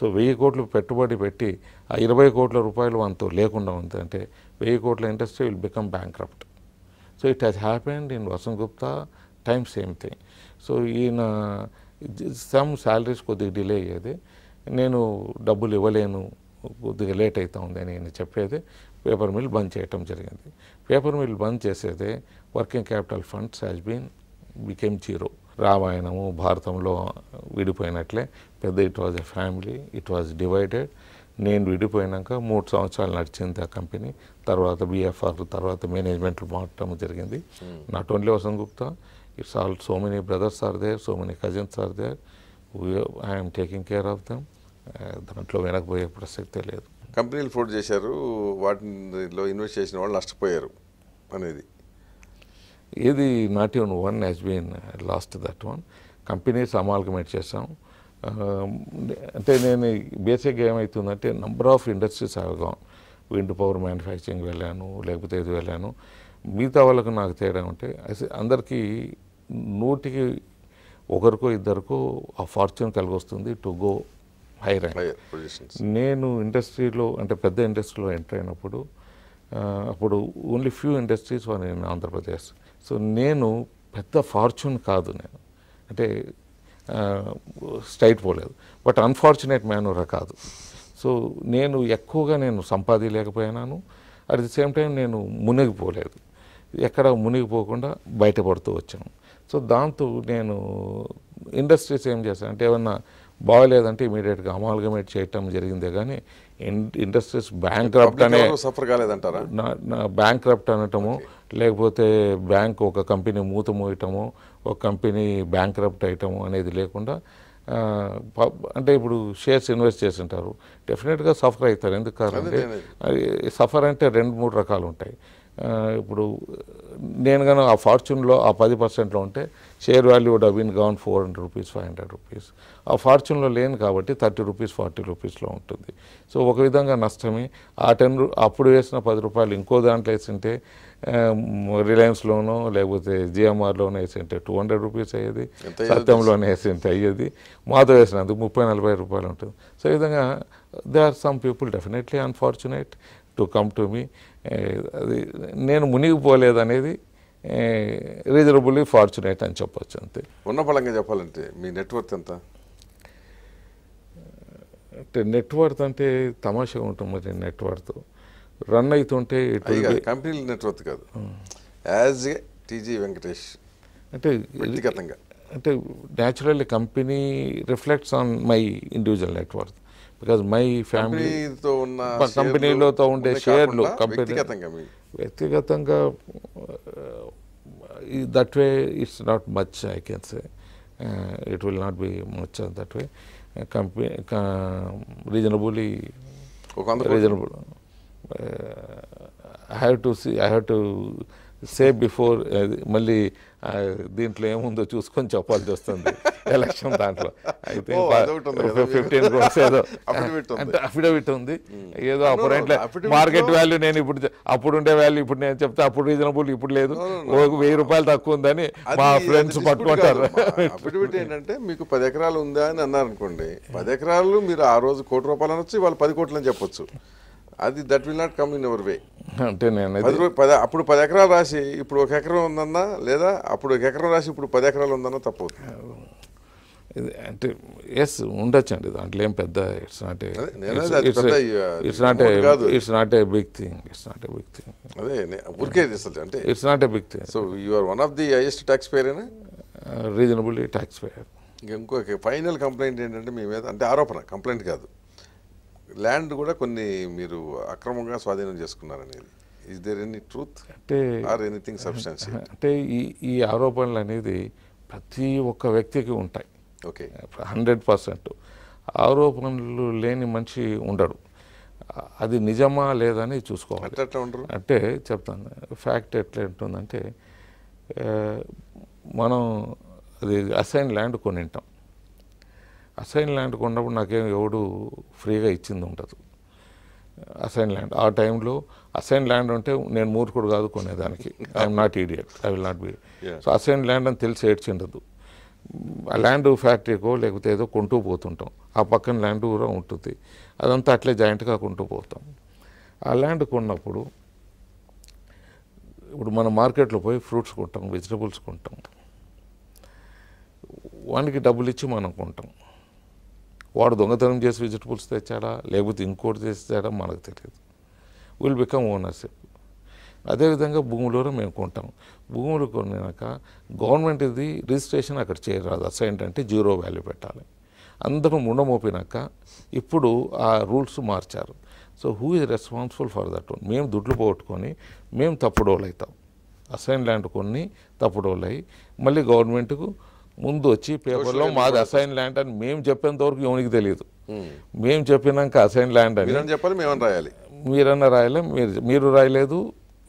సో వెయ్యి కోట్లు పెట్టుబడి పెట్టి ఆ ఇరవై కోట్ల రూపాయలు అంత లేకుండా ఉంది అంటే వెయ్యి కోట్ల industry will become bankrupt. So it has happened in Vasant Gupta time same thing. So ఈయన సమ్ శాలరీస్ కొద్దిగా డిలే అయ్యేది. నేను డబ్బులు ఇవ్వలేను. కొద్దిగా లేట్ అవుతా ఉంది అని నేను చెప్పేది. పేపర్ మిల్ బంద్ చేయటం జరిగింది. పేపర్ మిల్ బంద్ చేసేదే working capital funds has been became zero రామాయణము భారతంలో విడిపోయినట్లే. పెద్ద it was a family it was divided నేను విడిపోయినాక మూడు సంవత్సరాలు నడిచింది ఆ కంపెనీ. తర్వాత బిఎఫ్ఆర్ తర్వాత మేనేజ్మెంట్లు మారటం జరిగింది. Not only Vasant Gupta it's all so many brothers are there so many cousins are there I'm taking care of them దాంట్లో వెనకపోయే ప్రసక్తే లేదు. కంపెనీలు ఫోర్డ్ చేశారు వాటిలో ఇన్వెస్ట్ చేసిన వాళ్ళు నష్టపోయారు అనేది. ఏది not even one has been lost that one. Companies amalgamate చేసాం అంటే నేను బేసిక్గా ఏమవుతుందంటే నంబర్ ఆఫ్ ఇండస్ట్రీస్ అవగాం విండ్ పవర్ మ్యానుఫ్యాక్చరింగ్ వెళ్ళాను లేకపోతే ఇది వెళ్ళాను. మిగతా వాళ్ళకు నాకు తేడా ఉంటే అందరికీ నూటికి ఒకరికో ఇద్దరికో ఆ ఫార్చ్యూన్ కలిగి వస్తుంది టు గో హై ర్యాంక్ నేను ఇండస్ట్రీలో అంటే పెద్ద ఇండస్ట్రీలో ఎంటర్ అయినప్పుడు అప్పుడు only few industries one in Andhra Pradesh so నేను పెద్ద ఫార్చ్యూన్ కాదు నేను. అంటే స్ట్రైట్ పోలేదు. బట్ అన్ఫార్చునేట్ మ్యానూరా కాదు. సో నేను ఎక్కువగా నేను సంపాదించలేకపోయినాను. అట్ ది సేమ్ టైం నేను మునిగిపోలేదు ఎక్కడ మునిగిపోకుండా బయటపడుతూ వచ్చాను. సో దాంతో నేను ఇండస్ట్రీస్ ఏం చేశాను అంటే ఏమన్నా బాగలేదంటే ఇమీడియట్గా అమాల్గమేట్ చేయటం జరిగిందే కానీ ఇండస్ట్రీస్ బ్యాంక్ అనే సఫర్ కాలేదంటారా? బ్యాంక్ రప్ట్ అనటము లేకపోతే బ్యాంక్ ఒక కంపెనీ మూత మూయటము ఒక కంపెనీ బ్యాంక్ రప్ట్ అయ్యటము అనేది లేకుండా అంటే ఇప్పుడు షేర్స్ ఇన్వెస్ట్ చేసి ఉంటారు డెఫినెట్గా సఫర్ అవుతారు ఎందుకు కాదంటే సఫర్ అంటే రెండు మూడు రకాలు ఉంటాయి ఇప్పుడు నేను కానీ ఆ ఫార్చ్యూన్లో ఆ పది పర్సెంట్లో ఉంటే share value would been gone four hundred rupees five hundred rupees. ఆ ఫార్చ్యూన్లో లేను కాబట్టి థర్టీ రూపీస్ ఫార్టీ రూపీస్లో ఉంటుంది. సో ఒక విధంగా నష్టమే. ఆ టెన్ అప్పుడు వేసిన పది రూపాయలు ఇంకో దాంట్లో వేసింటే రిలయన్స్లోనో లేకపోతే జిఎంఆర్లోనో వేసింటే టూ హండ్రెడ్ రూపీస్ అయ్యేది? సత్యంలోనే వేసింటే అయ్యేది. మాతో వేసినందుకు ముప్పై నలభై రూపాయలు ఉంటుంది. సో ఈ విధంగా they are some people definitely unfortunate to come to me అది నేను మునిగిపోలేదు అనేది రీజనబుల్లీ ఫార్చునేట్ అని చెప్పొచ్చు అంతే. ఉన్న పళంగా చెప్పాలంటే మీ నెట్వర్క్ ఎంత? అంటే నెట్వర్క్ అంటే తమాషగా ఉంటుంది మరి నెట్వర్క్ రన్ అవుతుంటే కంపెనీ నెట్వర్క్ కాదు. యాజ్ ఏ టీజీ వెంకటేష్ అంటే వ్యక్తిగతంగా. అంటే naturally company reflects on my individual network because my family కంపెనీతో ఉన్న కంపెనీలతో ఉండే షేర్లు కంపెనీ- వ్యక్తిగతంగా that way it's not much I can say it will not be much that way company reasonably. Reasonable I have to see I have to say before మళ్ళీ దీంట్లో ఏముందో చూసుకొని చెప్పాల్సి వస్తుంది ఎలక్షన్ దాంట్లో. అయితే. ఫిఫ్టీన్ క్రోర్స్ ఏదో. అంటే అఫిడవిట్ ఉంది. ఏదో no, అప్పుడు no, affidavit మార్కెట్ వాల్యూ నేను ఇప్పుడు అప్పుడు ఉండే వాల్యూ ఇప్పుడు నేను చెప్తే అప్పుడు రీజనబుల్ ఇప్పుడు లేదు. వెయ్యి రూపాయలు తక్కువ ఉందని మా ఫ్రెండ్స్ పట్టుకుంటారు. అఫిడవిట్ ఏంటంటే మీకు పది ఎకరాలు ఉందా అని అన్నారు అనుకోండి పది ఎకరాలు మీరు ఆ రోజు కోటి రూపాయలు అనొచ్చు వాళ్ళు పది కోట్లు అని చెప్పొచ్చు. అది that will not come in our way అంటే నేను పది అప్పుడు పది ఎకరాలు రాసి ఇప్పుడు ఒక ఎకరం ఉందన్నా లేదా అప్పుడు ఒక ఎకరం రాసి ఇప్పుడు పది ఎకరాలు ఉందన్నా తప్పవుతుంది. ఇది అంటే ఎస్ ఉండొచ్చు అండి దాంట్లో ఏం పెద్ద it's not it's not. It's not a big thing it's not a big thing అదే ఊరికే అంటే it's not a big thing so you are one of the highest tax పేరేనా reasonably tax payer ఇంకొక final complaint ఏంటంటే మీ మీద అంటే ఆరోపణ complaint కాదు. ల్యాండ్ కూడా కొన్ని మీరు అక్రమంగా స్వాధీనం చేసుకున్నారనేది ఇస్ దేర్ ఎనీ ట్రూత్ అంటే ఆర్ ఎనీథింగ్ సబ్స్టాన్షియల్ అంటే ఈ ఈ ఆరోపణలు అనేది ప్రతి ఒక్క వ్యక్తికి ఉంటాయి. ఓకే హండ్రెడ్ పర్సెంట్ ఆరోపణలు లేని మనిషి ఉండడు. అది నిజమా లేదని చూసుకోవాలి. అట్లా అట్లా ఉండరు? అంటే చెప్తాను. ఫ్యాక్ట్ ఎట్లా ఉంటుందంటే మనం అది అసైన్ ల్యాండ్ కొనింటాం అసైన్ ల్యాండ్ కొన్నప్పుడు నాకేం ఎవడు ఫ్రీగా ఇచ్చింది ఉండదు. Assign land. ఆ టైంలో అసైన్ ల్యాండ్ ఉంటే నేను మూర్ఖుడు కాదు కొనేదానికి. I'm not idiot I will not be. So assign land అని తెలిసి ఏడ్చిండదు. ఆ ల్యాండ్ ఫ్యాక్టరీకో లేకపోతే ఏదో కొంటూ పోతుంటాం. ఆ పక్కన ల్యాండ్ కూడా ఉంటుంది. అదంతా అట్లే జాయింట్గా కొంటూ పోతాం. ఆ ల్యాండ్ కొన్నప్పుడు ఇప్పుడు మనం మార్కెట్లో పోయి ఫ్రూట్స్ కొంటాం వెజిటబుల్స్ కొంటాం. వానికి డబ్బులు ఇచ్చి మనం కొంటాం. వాడు దొంగతనం చేసి వెజిటబుల్స్ తెచ్చాడా? లేకపోతే ఇంకోటి తెచ్చాడా? మనకు తెలియదు. విల్ బికమ్ ఓనర్షిప్ అదేవిధంగా భూములలో మేము కొంటాం. భూములు కొన్నాక గవర్నమెంట్ ఇది రిజిస్ట్రేషన్ అక్కడ చేయరాదు అసైన్ అంటే జీరో వాల్యూ పెట్టాలి. అందరూ ముండమోపినాక ఇప్పుడు ఆ రూల్స్ మార్చారు. So who is responsible for that one మేము దుడ్లు పోగొట్టుకొని మేము తప్పుడోళ్ళు అవుతాం అసైన్ ల్యాండ్ కొన్ని తప్పుడోళ్ళు అయ్యి మళ్ళీ గవర్నమెంట్కు ముందు వచ్చి పేపర్లో మాది అసైన్ ల్యాండ్ అని మేము చెప్పేంత వరకు ఎవరికి తెలియదు. మేము. చెప్పినాక అసైన్ ల్యాండ్ అని. చెప్పాలి మేమని రాయాలి. మీరన్నా రాయలే మీరు మీరు రాయలేదు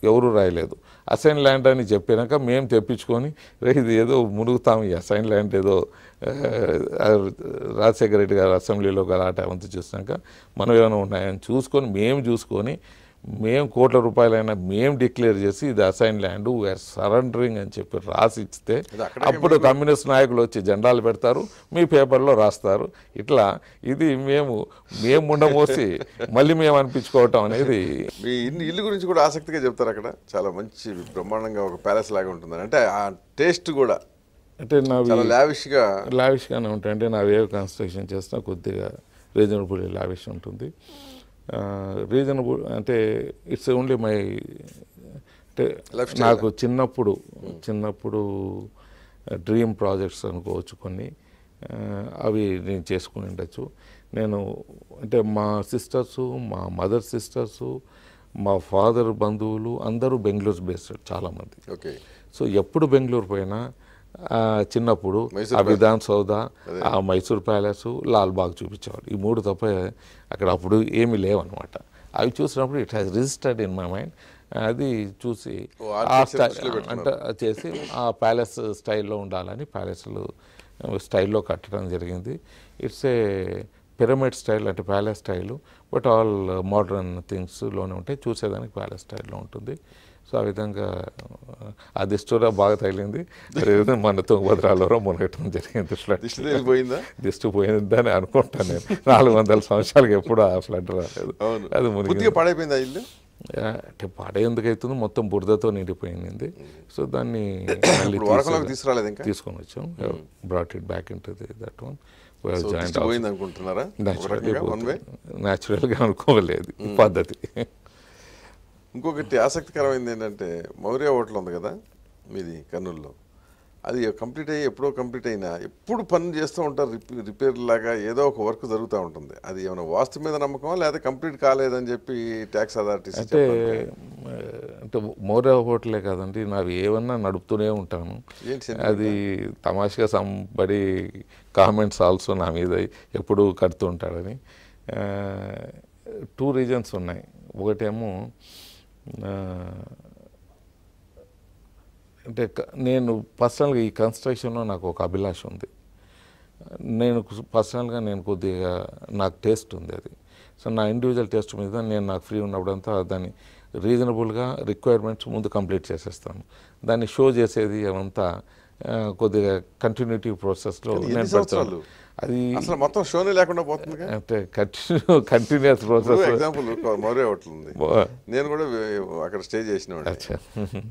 ఎవరు రాయలేదు. అసైన్ ల్యాండ్ అని చెప్పినాక మేము తెప్పించుకొని "రే, ఇది ఏదో మునుగుతాం ఈ అసైన్ ల్యాండ్ ఏదో రాజశేఖర రెడ్డి గారు అసెంబ్లీలో గలాట అవంతా చూసినాక మనం ఏమైనా ఉన్నాయని చూసుకొని మేము చూసుకొని మేము కోట్ల రూపాయలైనా మేము డిక్లేర్ చేసి ఇది అసైన్ ల్యాండ్ వీఆర్ సరెండరింగ్ అని చెప్పి రాసి ఇస్తే అప్పుడు కమ్యూనిస్ట్ నాయకులు వచ్చి జెండాలు పెడతారు మీ పేపర్లో రాస్తారు. ఇట్లా ఇది మేము మేము ఉండమోసి [laughs] మళ్ళీ మేము అనిపించుకోవటం అనేది మీ ఇల్లు ఇల్లు గురించి కూడా ఆసక్తిగా చెప్తారు అక్కడ. చాలా మంచి బ్రహ్మాండంగా ఒక ప్యాలెస్ లాగా ఉంటుంది అంటే ఆ టేస్ట్ కూడా అంటే నావి చాలా లావిష్గా లావిష్గానే ఉంటాయి. అంటే నా వేవ్ కన్స్ట్రక్షన్ చేసిన కొద్దిగా రీజనబుల్ లావిష్ ఉంటుంది. రీజనబుల్ అంటే ఇట్స్ ఓన్లీ మై అంటే. నాకు చిన్నప్పుడు చిన్నప్పుడు డ్రీమ్ ప్రాజెక్ట్స్ అనుకోవచ్చు కొన్ని అవి నేను చేసుకుని ఉండొచ్చు. నేను అంటే మా సిస్టర్స్ మా మదర్ సిస్టర్స్ మా ఫాదర్ బంధువులు అందరూ బెంగళూరు బేస్డ్ చాలామంది. ఓకే సో ఎప్పుడు బెంగళూరు పోయినా చిన్నప్పుడు విధాన్ సౌధ ఆ మైసూర్ ప్యాలెస్ లాల్బాగ్ చూపించేవాడు ఈ మూడు తప్ప అక్కడ అప్పుడు ఏమీ లేవన్నమాట. అవి చూసినప్పుడు it has registered in my mind అది చూసి ఆ. అంటే చేసి ఆ ప్యాలెస్ స్టైల్లో ఉండాలని ప్యాలెస్లు స్టైల్లో కట్టడం జరిగింది. ఇట్స్ ఏ పిరమిడ్ స్టైల్ అంటే palace style but all modern థింగ్స్లోనే ఉంటాయి. చూసేదానికి ప్యాలెస్ స్టైల్లో ఉంటుంది. సో ఆ విధంగా ఆ దిష్టూరా బాగా తగిలింది. అదేవిధంగా మన తుంగభద్రాలో మునగటం జరిగింది ఫ్లడ్ దిష్టి తగిలిపోయిందా? దిష్టి పోయిందని అనుకుంటాను నేను. నాలుగు వందల సంవత్సరాలకు ఎప్పుడు ఆ ఫ్లడ్ రాలేదు. అది మునిగి పాడైపోయిందా ఇల్లు? అంటే పాడే ఎందుకు అవుతుందో. మొత్తం బురదతో నిండిపోయింది. సో దాన్ని తీసుకొని వచ్చాం. Brought it back to that one పోయింది అనుకుంటున్నారా న్యాచురల్గా అనుకోలేదు. పద్ధతి. ఇంకొకటి ఆసక్తికరమైనది ఏంటంటే మౌర్య హోటల్ ఉంది కదా మీది కర్నూలులో. అది కంప్లీట్ అయ్యి ఎప్పుడో కంప్లీట్ అయినా ఎప్పుడు పనులు చేస్తూ ఉంటారు రిపే- రిపేర్ లాగా ఏదో ఒక వర్క్ జరుగుతూ ఉంటుంది. అది ఏమైనా వాస్తు మీద నమ్మకమా లేదా కంప్లీట్ కాలేదని చెప్పి ట్యాక్స్ అథారిటీస్ అంటే అంటే మోరే హోటలే కాదండి నావి ఏమన్నా నడుపుతూనే ఉంటాను? అది తమాషగా సంబడి కామెంట్స్ ఆల్సో నా మీద ఎప్పుడు కడుతూ ఉంటాడని. టూ రీజన్స్ ఉన్నాయి. ఒకటేమో అంటే నేను పర్సనల్గా ఈ కన్స్ట్రక్షన్లో నాకు ఒక అభిలాష ఉంది. నేను పర్సనల్గా నేను కొద్దిగా నాకు టేస్ట్ ఉంది అది. సో నా ఇండివిజువల్ టేస్ట్ మీద నేను నాకు ఫ్రీ ఉన్నప్పుడంతా దాన్ని రీజనబుల్గా రిక్వైర్మెంట్స్ ముందు కంప్లీట్ చేసేస్తాను. దాన్ని షో చేసేది అవంతా ఆ, కొద్దిగా కంటిన్యూటీ ప్రాసెస్లో నేను పెడతాను? అది అసలు మొత్తం షోనే లేకుండా పోతుంది అంటే continue continuous process example hotel ఉంది. నేను కూడా అక్కడ స్టే చేసిన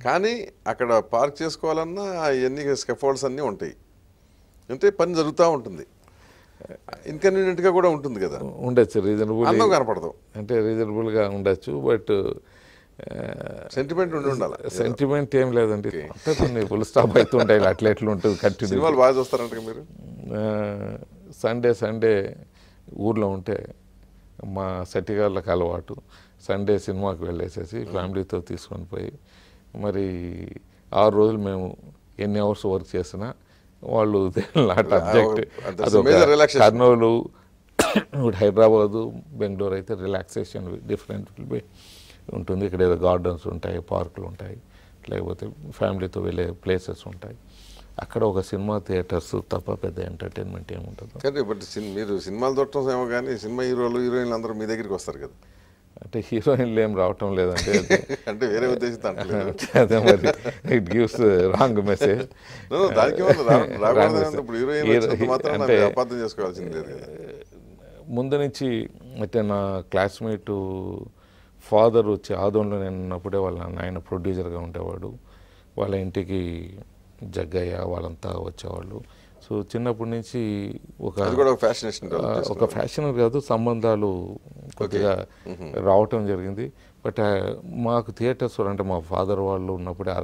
కానీ అక్కడ పార్క్ చేసుకోవాలన్నా ఎన్ని స్కెఫోల్డ్స్ అన్నీ ఉంటాయి. అంటే పని జరుగుతూ ఉంటుంది. ఇన్కన్వీనియంట్గా కూడా ఉంటుంది కదా. ఉండొచ్చు రీజనబుల్ అందం కనపడదు. అంటే రీజనబుల్గా ఉండొచ్చు బట్ సెంటిమెంట్ ఉండి ఉండాలి. సెంటిమెంట్ ఏం లేదండి. ఫుల్ స్టాప్ అవుతుంటాయి అట్లా ఎట్లా ఉంటుంది కంటిన్యూ సినిమాలు బాగా చూస్తారంట మీరు? సండే సండే ఊర్లో ఉంటే మా సెట్టిగాళ్ళకి అలవాటు. సండే సినిమాకి వెళ్ళేసేసి ఫ్యామిలీతో తీసుకొని పోయి మరి ఆరు రోజులు మేము ఎన్ని అవర్స్ వర్క్ చేసినా వాళ్ళు [laughs] నాట్ అబ్జెక్ట్. కర్నూలు ఇప్పుడు [coughs] హైదరాబాదు బెంగళూరు అయితే రిలాక్సేషన్ డిఫరెంట్ ఉంటుంది. ఇక్కడ ఏదో గార్డెన్స్ ఉంటాయి పార్కులు ఉంటాయి లేకపోతే ఫ్యామిలీతో వెళ్ళే ప్లేసెస్ ఉంటాయి. అక్కడ ఒక సినిమా థియేటర్స్ తప్ప పెద్ద ఎంటర్టైన్మెంట్ ఏముంటుందో కానీ బట్ మీరు సినిమాలు చూడటం ఏమో కానీ సినిమా హీరోలు హీరోయిన్లు అందరూ మీ దగ్గరికి వస్తారు కదా. అంటే హీరోయిన్లు ఏం రావటం లేదంటే [laughs] అంటే వేరే ఉద్దేశంతో అంటలేదు. అదే మరి ఇట్ గివ్స్ రాంగ్ మెసేజ్. [laughs] అంటే ముందు నుంచి అంటే నా క్లాస్మేట్ ఫాదర్ వచ్చి ఆదోన్లో నేను ఉన్నప్పుడే వాళ్ళ నాయన ప్రొడ్యూసర్గా ఉండేవాడు. వాళ్ళ ఇంటికి జగ్గయ్య వాళ్ళంతా వచ్చేవాళ్ళు. సో చిన్నప్పటి నుంచి ఒక ఒక ఫ్యాషన్ కాదు సంబంధాలు కొద్దిగా రావటం జరిగింది. బట్ మాకు థియేటర్స్ అంటే మా ఫాదర్ వాళ్ళు ఉన్నప్పుడే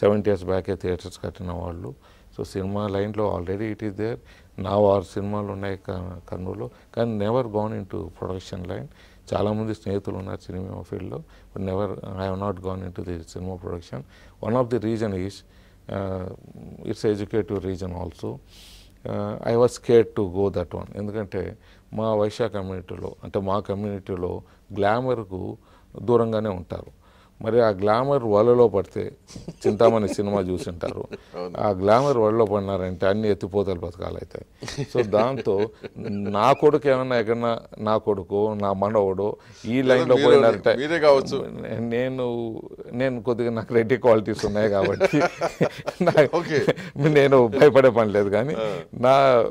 సెవెంటీ ఇయర్స్ బ్యాకే థియేటర్స్ కట్టిన వాళ్ళు. సో సినిమా లైన్లో ఆల్రెడీ ఇట్ ఈస్ దేర్. నా ఆరు సినిమాలు ఉన్నాయి క- కర్నూలులో. కానీ never gone in to production line చాలామంది స్నేహితులు ఉన్నారు సినిమా ఫీల్డ్లో but never I have not gone in to the cinema production one of the reason is it's educative reason also. I was care to go that one ఎందుకంటే మా వైశ్య కమ్యూనిటీలో అంటే మా కమ్యూనిటీలో గ్లామర్కు దూరంగానే ఉంటారు. మరి ఆ గ్లామర్ వలలో పడితే చింతామణి సినిమా చూసింటారు ఆ గ్లామర్ వలలో పడినారంటే అన్ని ఎత్తిపోతలు బతకాలు అవుతాయి సో దాంతో నా కొడుకు ఏమన్నా ఎక్కడన్నా నా కొడుకు నా మనవడు ఈ లైన్లో పోయినారంటే కావచ్చు. నేను నేను కొద్దిగా నాకు రెడ్డి క్వాలిటీస్ ఉన్నాయి కాబట్టి. [laughs] నేను భయపడే పని లేదు కానీ నా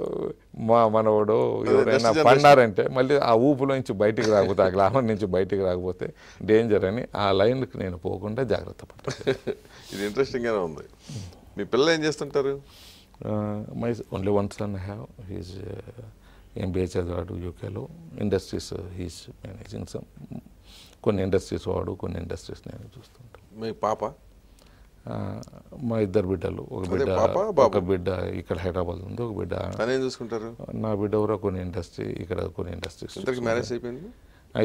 మా మనవడు ఎవరైనా. పడినారంటే మళ్ళీ ఆ ఊపులోంచి బయటికి రాకపోతే ఆ గ్లామర్ నుంచి బయటికి రాకపోతే డేంజర్ అని ఆ లైన్కి నేను పోకుండా జాగ్రత్త పడ్డాను. [laughs] ఇది ఇంట్రెస్టింగ్గానే ఉంది. మీ పిల్లలు ఏం చేస్తుంటారు? My only one son have he's MBA చదివాడు యూకేలో ఇండస్ట్రీస్ హీస్ మేనేజింగ్ సమ్ కొన్ని ఇండస్ట్రీస్ వాడు కొన్ని ఇండస్ట్రీస్ నేను చూస్తుంటాను. మీ పాప? మా ఇద్దరు బిడ్డలు. ఒక బిడ్డ? ఒక బిడ్డ ఇక్కడ హైదరాబాద్ ఉంది ఒక బిడ్డ చూసుకుంటారు? నా బిడ్డ కూడా కొన్ని ఇండస్ట్రీ ఇక్కడ కొన్ని ఇండస్ట్రీస్ మ్యారేజ్ అయిపోయింది?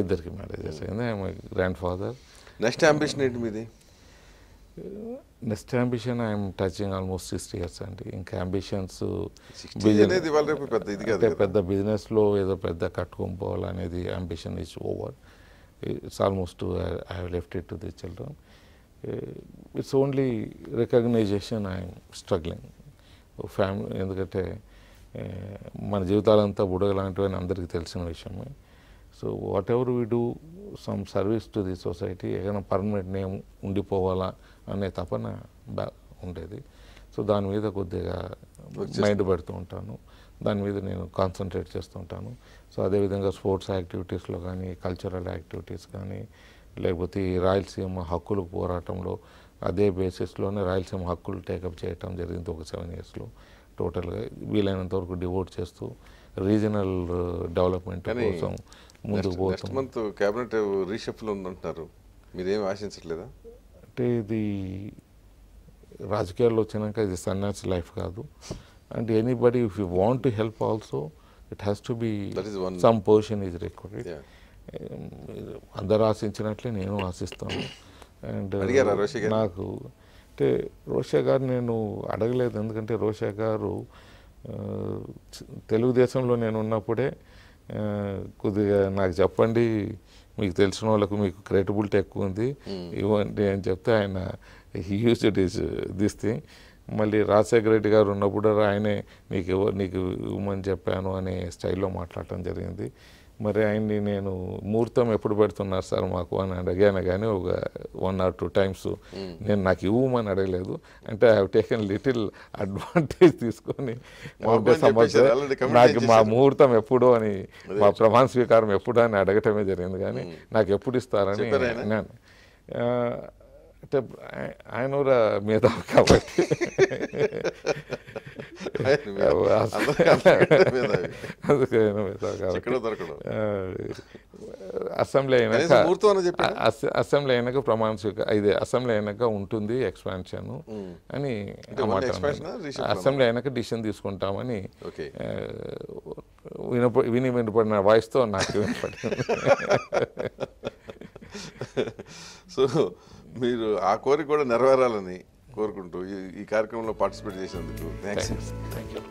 ఇద్దరికి మ్యారేజెస్ అయింది my grandfather next ambition ఏంటి మీది? Next ambition I'm touching almost sixty years అండి. ఇంకా అంబిషన్స్. పెద్ద బిజినెస్లో ఏదో పెద్ద కట్టుకొని పోవాలనేది ambition is over it's almost I have left it to the children it's only recognition I'm struggling family ఎందుకంటే eh, మన జీవితాలంతా బుడగలాంటివని అందరికీ తెలిసిన విషయమే. So whatever we do some service to the society ఏదైనా పర్మనెంట్ నేమ్ ఉండిపోవాలా అనే తపన బా ఉండేది. సో దాని మీద కొద్దిగా మైండ్ పెడుతూ ఉంటాను. దాని మీద నేను కాన్సన్ట్రేట్ చేస్తూ ఉంటాను. సో అదేవిధంగా స్పోర్ట్స్ యాక్టివిటీస్లో కానీ కల్చరల్ యాక్టివిటీస్ కానీ లేకపోతే ఈ రాయలసీమ హక్కుల పోరాటంలో అదే బేసిస్లోనే రాయలసీమ హక్కులు టేకప్ చేయటం జరిగింది ఒక సెవెన్ ఇయర్స్లో టోటల్గా వీలైనంత వరకు డివోట్ చేస్తూ రీజనల్ డెవలప్మెంట్ కానీ కోసం ముందుకు పోతాం మంత్ క్యాబినెట్ రీషఫ్ల్ ఉందంటున్నారు. మీరేం ఆశించట్లేదా? అంటే ఇది రాజకీయాల్లో వచ్చినాక ఇది సన్యాసి లైఫ్ కాదు. And anybody if you want to help also it has to be some position is required. అందరూ ఆశించినట్లే నేను ఆశిస్తాను. అండ్? నాకు అంటే రోషే గారు నేను అడగలేదు. ఎందుకంటే రోషే గారు తెలుగుదేశంలో నేను ఉన్నప్పుడే కొద్దిగా నాకు చెప్పండి మీకు తెలిసిన వాళ్ళకు మీకు క్రెడిబిలిటీ ఎక్కువ ఉంది ఇవ్వండి అని చెప్తే ఆయన use it is this thing మళ్ళీ రాజశేఖర రెడ్డి గారు ఉన్నప్పుడు ఆయనే నీకు ఇవ్వ- నీకు ఇవ్వమని చెప్పాను అనే స్టైల్లో మాట్లాడటం జరిగింది. మరి ఆయన్ని నేను ముహూర్తం ఎప్పుడు పెడుతున్నారు సార్ మాకు అని అడిగాను కానీ ఒక వన్ ఆర్ టూ టైమ్స్ నేను నాకు ఇవ్వమని అడగలేదు. అంటే I have taken little advantage తీసుకొని నాకు మా. ముహూర్తం ఎప్పుడు అని మా ప్రమాణ స్వీకారం ఎప్పుడు అని అడగటమే జరిగింది కానీ నాకు ఎప్పుడు ఇస్తారని అంటే ఆయ- ఆయన కూడా మేధావి. కాబట్టి [laughs] అసెంబ్లీ అయినాక అసెంబ్లీ అయినాక ప్రమాణ స్వీకారం ఇది అసెంబ్లీ అయినాక ఉంటుంది ఎక్స్పాన్షన్ అని? అసెంబ్లీ అయినాక డిసిషన్ తీసుకుంటామని వినప విని వినపడిన వాయిస్తో నాకు వినపడింది సో మీరు ఆ కోరిక కూడా నెరవేరాలని కోరుకుంటూ ఈ- కార్యక్రమంలో పార్టిసిపేట్ చేసినందుకు థ్యాంక్స్. Thank you